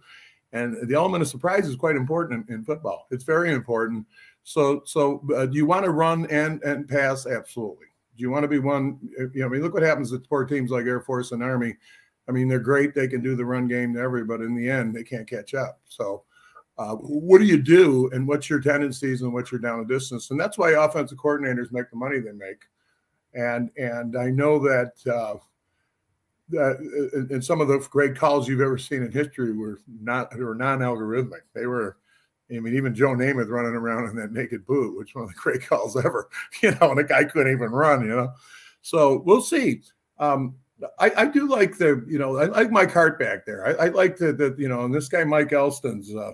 S3: And the element of surprise is quite important in, in football. It's very important. So, so uh, do you want to run and and pass? Absolutely. Do you want to be one? You know, I mean, look what happens at poor teams like Air Force and Army. I mean, they're great. They can do the run game to every, but in the end, they can't catch up. So, uh, what do you do, and what's your tendencies, and what's your down and distance? And that's why offensive coordinators make the money they make. And and I know that uh, that and some of the great calls you've ever seen in history were not were non-algorithmic. They were, I mean, even Joe Namath running around in that naked boot, which one of the great calls ever, you know, and the guy couldn't even run, you know. So we'll see. Um, I, I do like the, you know, I like Mike Hart back there. I, I like the, the, you know, and this guy Mike Elston's, uh,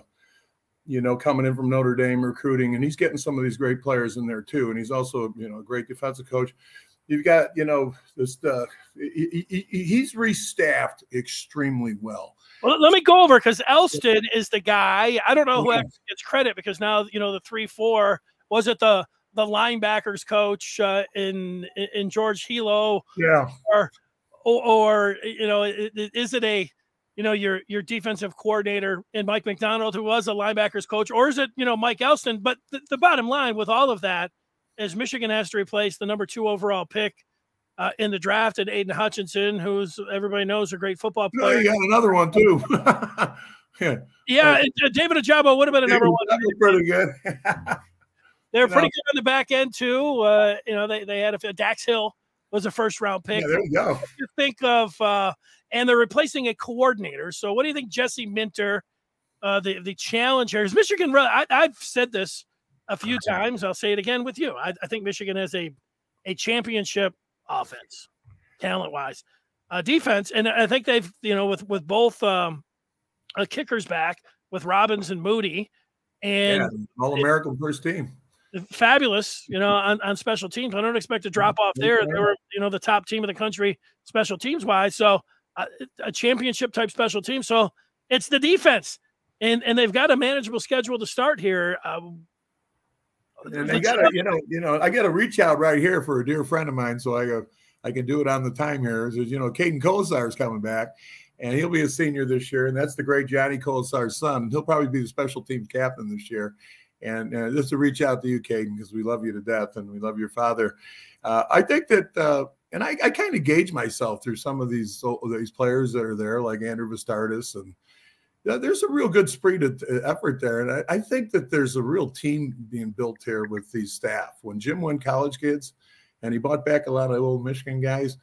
S3: you know, coming in from Notre Dame recruiting, and he's getting some of these great players in there too. And he's also, you know, a great defensive coach. You've got you know this uh, he, he, he's restaffed extremely well.
S2: Well let me go over because elston is the guy. I don't know who gets credit because now you know the three four was it the the linebackers coach uh, in in george Helow?
S3: yeah.
S2: Or or, or you know is it a you know your your defensive coordinator in mike Macdonald, who was a linebackers coach or is it you know mike elston but the, the bottom line with all of that is Michigan has to replace the number two overall pick uh, in the draft and Aidan Hutchinson, who's everybody knows a great football player.
S3: No, you got another one too.
S2: yeah, yeah. Uh, David Ojabo would have been a number one.
S3: pretty good.
S2: They're pretty know. good on the back end too. Uh, you know, they they had a Dax Hill was a first round pick.
S3: Yeah, there you go.
S2: You think of uh, and they're replacing a coordinator. So what do you think, Jesse Minter? Uh, the the challenger is Michigan. I, I've said this a few times. I'll say it again with you. I, I think Michigan has a a championship offense. talent wise. Uh, defense, and I think they've you know with with both um, uh, kickers back with Robbins and Moody, and
S3: yeah, All American first team.
S2: Fabulous, you know, on, on special teams. I don't expect to drop off there. They were, you know, the top team of the country special teams wise. So a championship type special team. So it's the defense, and and they've got a manageable schedule to start here. Um,
S3: and they got to, you know, you know, I got to reach out right here for a dear friend of mine, so I go, I can do it on the time here. You know, Caden Kolesar is coming back, and he'll be a senior this year, and that's the great Johnny Kolesar's son. He'll probably be the special teams captain this year. And uh, just to reach out to you, Caden, because we love you to death and we love your father. Uh, I think that, uh, and I, I kind of gauge myself through some of these these players that are there, like Andrew Vastardis, and there's a real good spirit of uh, effort there. And I, I, think that there's a real team being built here with these staff. When Jim won college kids, and he bought back a lot of old Michigan guys,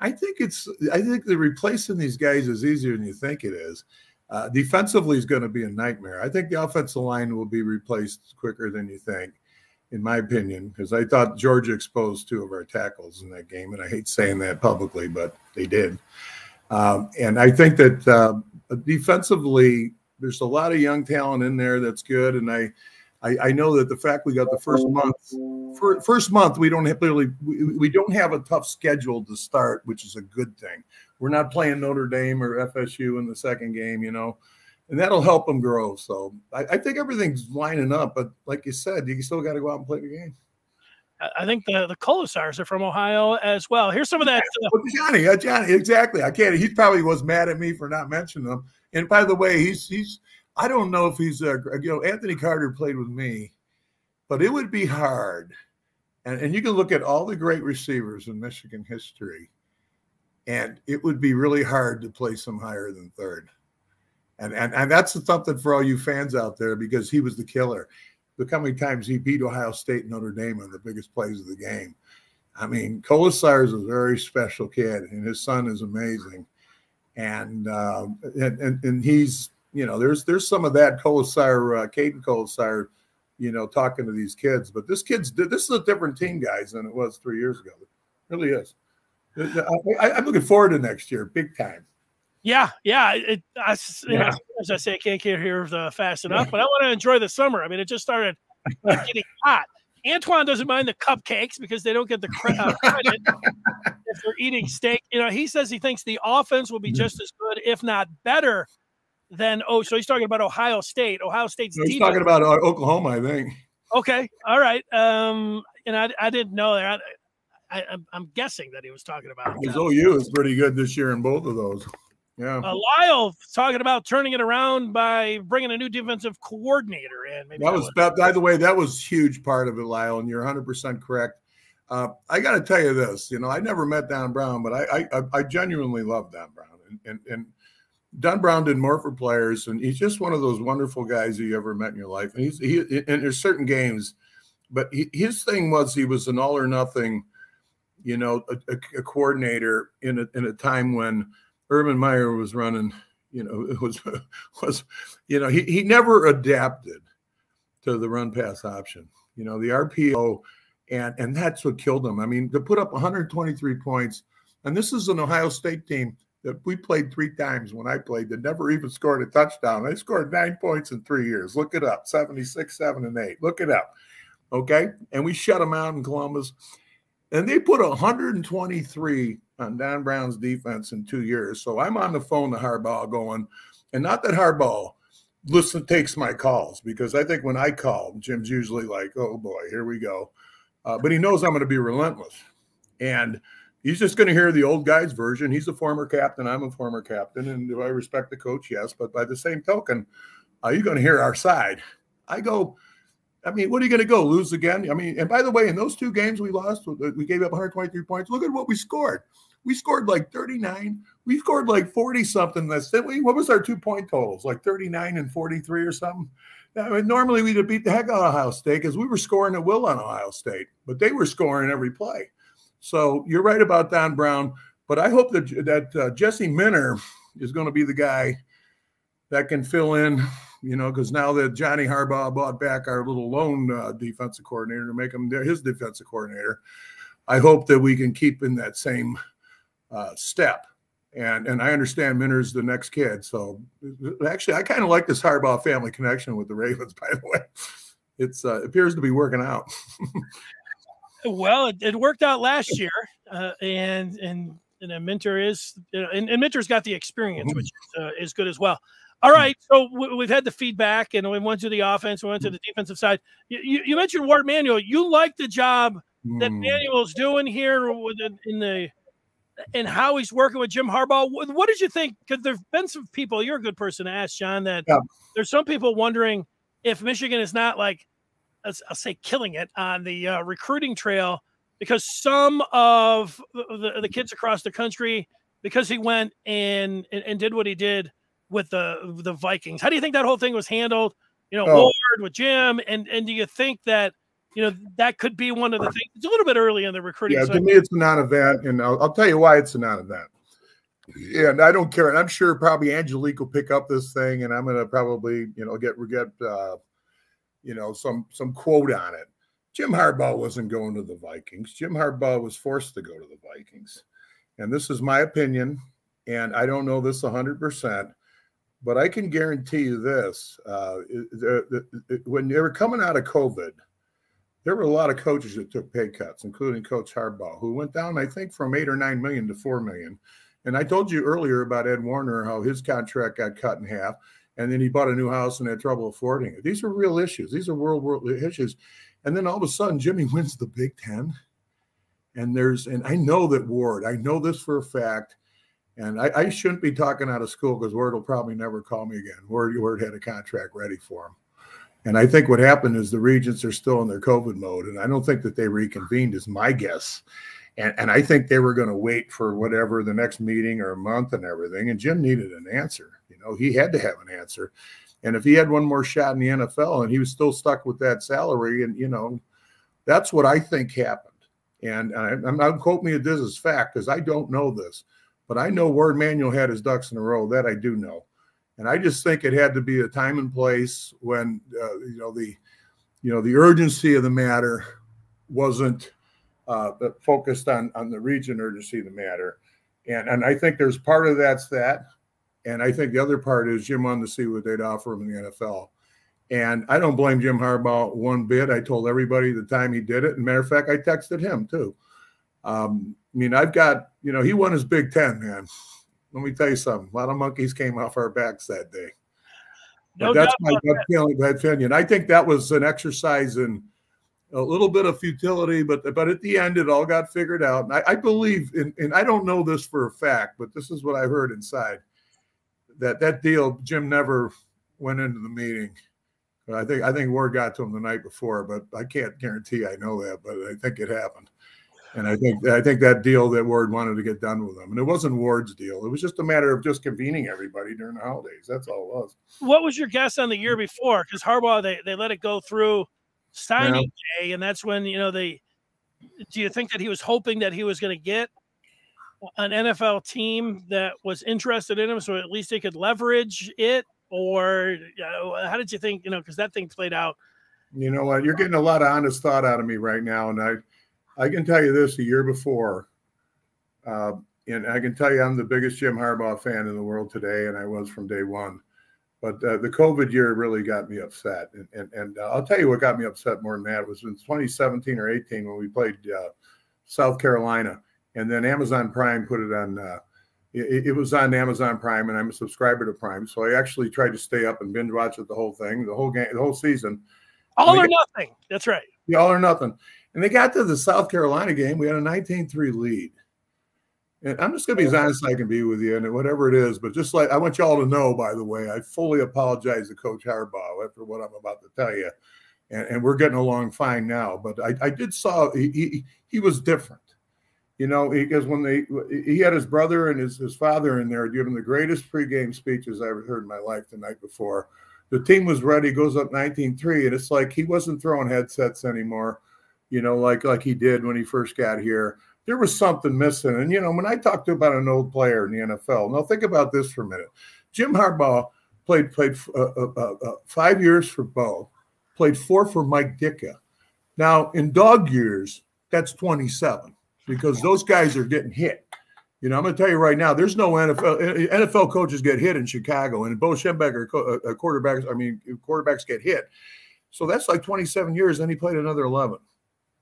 S3: I think it's I think the replacing these guys is easier than you think it is. Uh, defensively is going to be a nightmare. I think the offensive line will be replaced quicker than you think, in my opinion, because I thought Georgia exposed two of our tackles in that game, and I hate saying that publicly, but they did. Um, and I think that uh, defensively, there's a lot of young talent in there that's good, and I I, I, know that the fact we got the first month, for, first month we don't have really we, we don't have a tough schedule to start, which is a good thing. We're not playing Notre Dame or FSU in the second game, you know, and that'll help them grow. So I, I think everything's lining up, but like you said, you still got to go out and play the game.
S2: I think the the Kolesars are from Ohio as well. Here's some of that.
S3: Uh, well, Johnny, uh, Johnny, exactly. I can't. He probably was mad at me for not mentioning them. And by the way, he's he's I don't know if he's a, you know, Anthony Carter played with me, but it would be hard. And, and you can look at all the great receivers in Michigan history, and it would be really hard to place him higher than third. And, and, and that's something for all you fans out there because he was the killer. Look how many times he beat Ohio State and Notre Dame on the biggest plays of the game. I mean, Kolesar is a very special kid, and his son is amazing. And, uh, and, and, and he's you know, there's there's some of that Kolesar, uh, Caden Kolesar, you know, talking to these kids. But this kid's this is a different team, guys, than it was three years ago. It really is. I, am looking forward to next year, big time.
S2: Yeah, yeah. It, I, yeah. Know, as I say, I can't get here the fast enough, but I want to enjoy the summer. I mean, it just started getting hot. Antoine doesn't mind the cupcakes because they don't get the uh, credit if they're eating steak. You know, he says he thinks the offense will be just as good, if not better, then oh, so he's talking about Ohio State. Ohio State's.
S3: No, he's defense. talking about uh, Oklahoma, I think.
S2: Okay, all right. Um, and I, I didn't know that. I, am guessing that he was talking about.
S3: His OU is pretty good this year in both of those. Yeah.
S2: Uh, Lyle talking about turning it around by bringing a new defensive coordinator in.
S3: Maybe that, that was, that, by the way, that was huge part of it, Lyle, and you're 100 percent correct. Uh, I got to tell you this, you know, I never met Don Brown, but I I, I genuinely love Don Brown, and and, and Don Brown did more for players, and he's just one of those wonderful guys you ever met in your life. And he's he and there's certain games, but he, his thing was he was an all or nothing, you know, a, a, coordinator in a in a time when Urban Meyer was running. You know, was was you know he he never adapted to the run pass option. You know, the RPO, and and that's what killed him. I mean, to put up 123 points, and this is an Ohio State team that we played three times when I played that never even scored a touchdown. I scored nine points in three years. Look it up 76, 7, and 8. Look it up. Okay. And we shut them out in Columbus. And they put 123 on Don Brown's defense in two years. So I'm on the phone to Harbaugh going, and not that Harbaugh listen takes my calls because I think when I call, Jim's usually like, oh boy, here we go. Uh, but he knows I'm going to be relentless. And he's just going to hear the old guy's version. He's a former captain. I'm a former captain. And do I respect the coach? Yes. But by the same token, are you going to hear our side? I go, I mean, what are you going to go lose again? I mean, and by the way, in those two games we lost, uh, we gave up 123 points. Look at what we scored. We scored like 39. We scored like 40 something. That's we. What was our two point totals? Like 39 and 43 or something. I mean, normally we'd have beat the heck out of Ohio State because we were scoring at will on Ohio State, but they were scoring every play. So you're right about Don Brown, but I hope that that uh, Jesse Minter is going to be the guy that can fill in. You know, because now that Johnny Harbaugh bought back our little lone uh, defensive coordinator to make him his defensive coordinator, I hope that we can keep in that same uh, step. And and I understand Minter's the next kid. So actually, I kind of like this Harbaugh family connection with the Ravens. By the way, it's uh, appears to be working out.
S2: well, it, it, worked out last year, uh, and and and a Minter is you know, and, and Minter's got the experience, which is, uh, is good as well. All right, so we've had the feedback, and we went to the offense, we went to the defensive side. You, you mentioned Warde Manuel. You like the job that hmm. Manuel's doing here in the and how he's working with Jim Harbaugh. What did you think? Because there've been some people. You're a good person to ask, John. That yeah. there's some people wondering if Michigan is not like I'll say killing it on the uh, recruiting trail because some of the, the, kids across the country because he went and, and, and did what he did with the the Vikings. How do you think that whole thing was handled? You know, oh. Warde with Jim, and and do you think that you know that could be one of the things? It's a little bit early in the recruiting.
S3: Yeah, to me, it's a non-event, and I'll, I'll tell you why it's a non-event. Yeah, and I don't care, and I'm sure probably Angelique will pick up this thing, and I'm going to probably you know get get uh, you know some some quote on it. Jim Harbaugh wasn't going to the Vikings. Jim Harbaugh was forced to go to the Vikings, and this is my opinion, and I don't know this 100 percent but I can guarantee you this: uh, when they were coming out of COVID, there were a lot of coaches that took pay cuts, including Coach Harbaugh, who went down, I think, from eight or nine million to four million. And I told you earlier about Ed Warinner, how his contract got cut in half, and then he bought a new house and had trouble affording it. These are real issues. These are world world issues. And then all of a sudden, Jimmy wins the Big Ten. And there's, and I know that Warde, I know this for a fact and I, I shouldn't be talking out of school because Warde will probably never call me again. Warde, Warde had a contract ready for him. And I think what happened is the regents are still in their COVID mode. And I don't think that they reconvened, is my guess. And, and I think they were going to wait for whatever the next meeting or a month and everything. And Jim needed an answer. Know, he had to have an answer. And if he had one more shot in the NFL and he was still stuck with that salary, and, you know, that's what I think happened. And I, I'm not quote me this as fact because I don't know this. But I know Warde Manuel had his ducks in a row. That I do know. And I just think it had to be a time and place when uh, you know the you know the urgency of the matter wasn't uh, focused on on the region urgency of the matter. And and I think there's part of that's that. And I think the other part is Jim wanted to see what they'd offer him in the NFL. And I don't blame Jim Harbaugh one bit. I told everybody the time he did it. And matter of fact, I texted him too. Um, I mean, I've got, you know, he won his Big Ten, man. Let me tell you something. A lot of monkeys came off our backs that day. No that's my gut feeling, my opinion. I think that was an exercise in a little bit of futility, but but at the end, it all got figured out. And I, I believe, in, and I don't know this for a fact, but this is what I heard inside that that deal. Jim never went into the meeting. I think I think word got to him the night before, but I can't guarantee I know that, but I think it happened. And I think I think that deal that Warde wanted to get done with them, and it wasn't Warde's deal. It was just a matter of just convening everybody during the holidays. That's all it was.
S2: What was your guess on the year before? Because Harbaugh they they let it go through signing yeah. day, and that's when you know they. Do you think that he was hoping that he was going to get an NFL team that was interested in him, so at least they could leverage it? Or how did you think? You know, because that thing played out.
S3: You know what? You're getting a lot of honest thought out of me right now, and I I can tell you this: a year before, uh, and I can tell you I'm the biggest Jim Harbaugh fan in the world today, and I was from day one. But uh, the COVID year really got me upset, and and, and I'll tell you what got me upset more than that was in 2017 or 18 when we played uh, South Carolina, and then Amazon Prime put it on. Uh, it, it, was on Amazon Prime, and I'm a subscriber to Prime, so I actually tried to stay up and binge watch it the whole thing, the whole game, the whole season.
S2: All or got, nothing. That's right.
S3: Yeah, all or nothing. And they got to the South Carolina game. We had a 19 3 lead. And I'm just going to be as honest as I can be with you, and whatever it is. But just like I want you all to know, by the way, I fully apologize to Coach Harbaugh after what I'm about to tell you. And, and we're getting along fine now. But I, I did saw he, he, he was different, you know, because when they he had his brother and his, his father in there giving the greatest pregame speeches I ever heard in my life the night before. The team was ready, goes up 19 3, and it's like he wasn't throwing headsets anymore you know, like like he did when he first got here. There was something missing. And you know, when I talked about an old player in the NFL, now think about this for a minute. Jim Harbaugh played played uh, uh, uh, uh, five years for Bo, played four for Mike Ditka. Now in dog years, that's 27 because those guys are getting hit. You know, I'm going to tell you right now, there's no NFL NFL coaches get hit in Chicago, and Bo Schembechler uh, uh, quarterbacks. I mean, quarterbacks get hit. So that's like 27 years. Then he played another 11.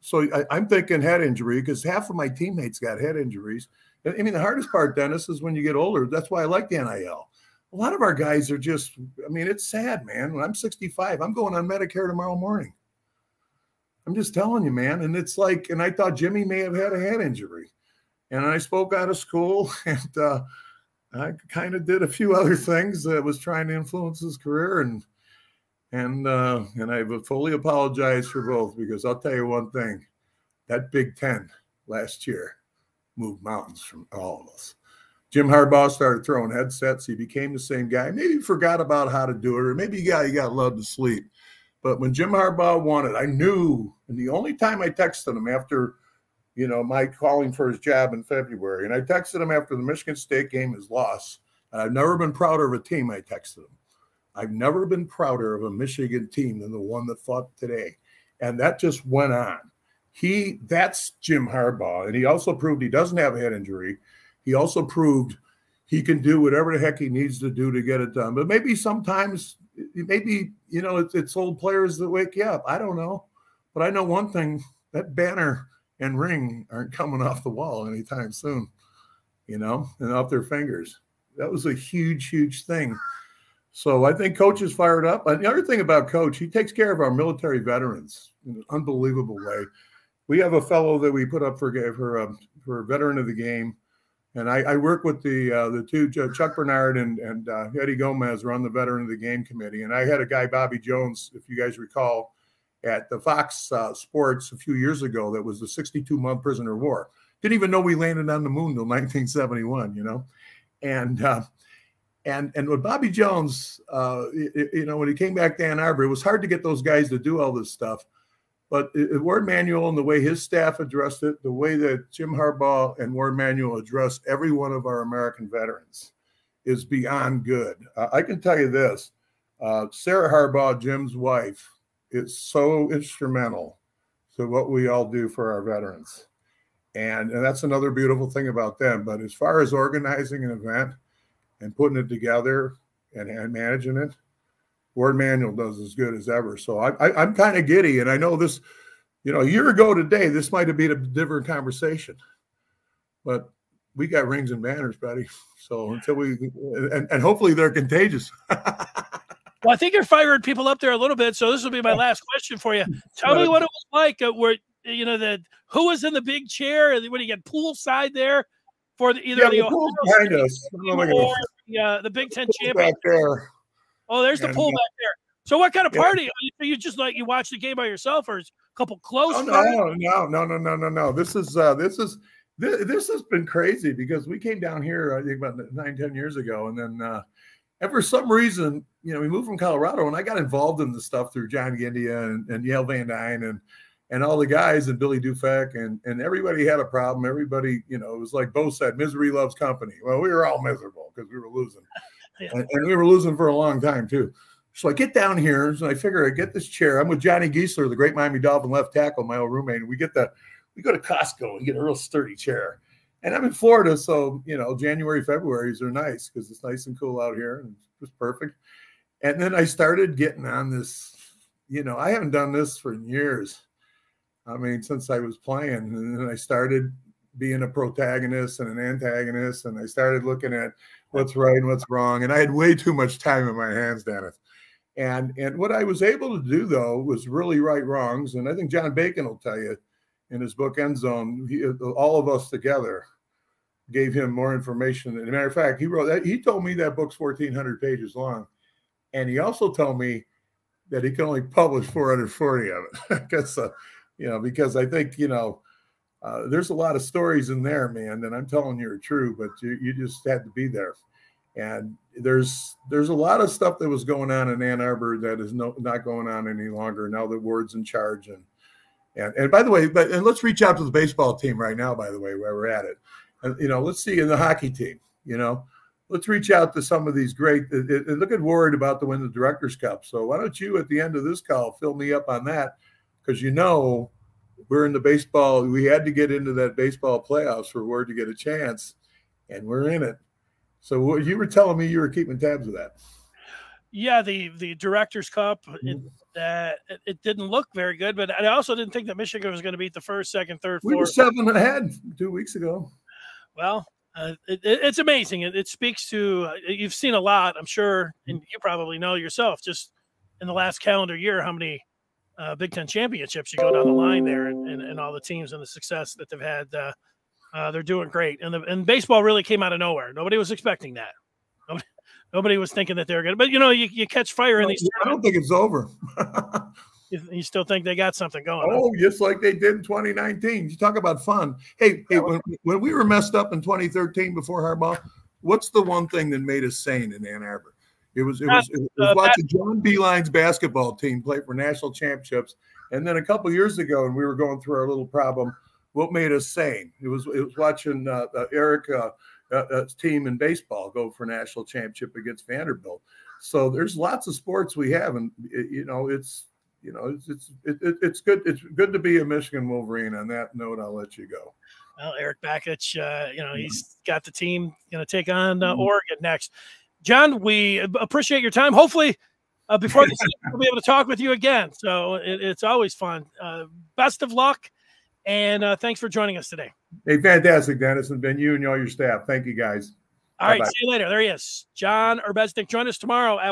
S3: So I, am thinking head injury because half of my teammates got head injuries. I mean, the hardest part, Dennis, is when you get older. That's why I like the NIL. A lot of our guys are just, I mean, it's sad, man. When I'm 65, I'm going on Medicare tomorrow morning. I'm just telling you, man. And it's like, and I thought Jimmy may have had a head injury. And I spoke out of school and uh, I kind of did a few other things that was trying to influence his career. And and uh, and I fully apologize for both because I'll tell you one thing: that Big Ten last year moved mountains from all of us. Jim Harbaugh started throwing headsets. He became the same guy. Maybe he forgot about how to do it, or maybe he got he got loved to sleep. But when Jim Harbaugh won it, I knew. And the only time I texted him after, you know, my calling for his job in February, and I texted him after the Michigan State game, his loss. And I've never been prouder of a team. I texted him. I've never been prouder of a Michigan team than the one that fought today. And that just went on. He that's Jim Harbaugh. And he also proved he doesn't have a head injury. He also proved he can do whatever the heck he needs to do to get it done. But maybe sometimes, maybe, you know, it's, it's old players that wake you up. I don't know. But I know one thing that banner and ring aren't coming off the wall anytime soon, you know, and off their fingers. That was a huge, huge thing. So I think coach is fired up. The other thing about coach, he takes care of our military veterans in an unbelievable way. We have a fellow that we put up for for um, for veteran of the game, and I, I work with the uh, the two Chuck Bernard and and uh, Eddie Gomez run the veteran of the game committee, and I had a guy Bobby Jones, if you guys recall, at the Fox uh, Sports a few years ago that was the 62 month prisoner of war. Didn't even know we landed on the moon until 1971, you know, and uh, and and with Bobby Jones, uh, you, you know, when he came back to Ann Arbor, it was hard to get those guys to do all this stuff. But it, Warde Manuel and the way his staff addressed it, the way that Jim Harbaugh and Warde Manuel address every one of our American veterans is beyond good. Uh, I can tell you this uh, Sarah Harbaugh, Jim's wife, is so instrumental to what we all do for our veterans. And, and that's another beautiful thing about them. But as far as organizing an event, and putting it together and, and managing it, Warde Manuel does as good as ever. So I, I, I'm kind of giddy, and I know this. You know, a year ago today, this might have been a different conversation, but we got rings and banners, buddy. So until we and, and hopefully they're contagious.
S2: well, I think you're firing people up there a little bit. So this will be my last question for you. Tell me what it was like. Uh, where you know the who was in the big chair? When you get poolside there, for the, either yeah, the,
S3: pool behind us.
S2: or the, uh, the Big Ten champion. Back there. Oh, there's the and, pool back there. So what kind of party? Yeah. You just like you watch the game by yourself, or is a couple close? Oh,
S3: no, no, no, no, no, no, no. This is uh, this is this, this has been crazy because we came down here I think about nine ten years ago, and then uh, and for some reason, you know, we moved from Colorado, and I got involved in the stuff through John Gindia and, and Yale Van Dyne and and all the guys and Billy Dufek and and everybody had a problem. Everybody, you know, it was like Bo said, misery loves company. Well, we were all miserable because we were losing, and, and, we were losing for a long time too. So I get down here, and I figure I get this chair. I'm with Johnny Giesler, the great Miami Dolphin left tackle, my old roommate. And we get the we go to Costco and get a real sturdy chair. And I'm in Florida, so you know, January, Februarys are nice because it's nice and cool out here, and it's perfect. And then I started getting on this. You know, I haven't done this for years I mean, since I was playing, and then I started being a protagonist and an antagonist, and I started looking at what's right and what's wrong. And I had way too much time in my hands, Dennis. And and what I was able to do though was really right wrongs. And I think John Bacon will tell you in his book End Zone, he, all of us together gave him more information. As a matter of fact, he wrote that he told me that book's 1,400 pages long. And he also told me that he can only publish 440 of it because uh, you know, because I think, you know, uh, there's a lot of stories in there, man, and I'm telling you are true, but you, you just had to be there. And there's there's a lot of stuff that was going on in Ann Arbor that is no, not going on any longer now that Warde's in charge. And and and by the way, but and let's reach out to the baseball team right now. By the way, where we're at it, and you know, let's see in the hockey team. You know, let's reach out to some of these great. It, it, look at Warde about to win the Directors Cup. So why don't you at the end of this call fill me up on that? because you know we're in the baseball. We had to get into that baseball playoffs for Warde to get a chance, and we're in it. So what you were telling me you were keeping tabs of that.
S2: Yeah, the the Directors Cup. It, uh, it, it, didn't look very good, but I also didn't think that Michigan was going to beat the first, second, third,
S3: we
S2: fourth.
S3: were seven ahead two weeks ago.
S2: Well, uh, it, it's amazing. It, speaks to uh, you've seen a lot, I'm sure, and you probably know yourself. Just in the last calendar year, how many uh, Big Ten championships you go down the line there, and, and, and all the teams and the success that they've had. Uh, uh, they're doing great, and the, and baseball really came out of nowhere. Nobody was expecting that. Nobody, nobody was thinking that they were going to. But you know, you, you catch fire in these.
S3: I don't think it's over.
S2: you, you, still think they got something going?
S3: Oh, huh? just like they did in 2019. You talk about fun. Hey, hey, when, when we were messed up in 2013 before Harbaugh, what's the one thing that made us sane in Ann Arbor? It was it was, it was uh, watching John Beilein's basketball team play for national championships, and then a couple years ago, and we were going through our little problem. What made us sane? It was it was watching uh, uh, Eric uh, uh team in baseball go for national championship against Vanderbilt. So there's lots of sports we have, and it, you know it's you know it's it's it, it's good it's good to be a Michigan Wolverine. On that note, I'll let you go.
S2: Well, Erik Bakich, uh, you know, he's got the team going to take on uh, mm-hmm. Oregon next. John, we appreciate your time. Hopefully, uh, before we'll be able to talk with you again. So it, it's always fun. Uh, best of luck, and uh, thanks for joining us today.
S3: Hey, fantastic, Dennis, and Ben, you and all your staff. Thank you, guys.
S2: All Bye-bye. right, see you later. There he is, John Arbeznik. Join us tomorrow at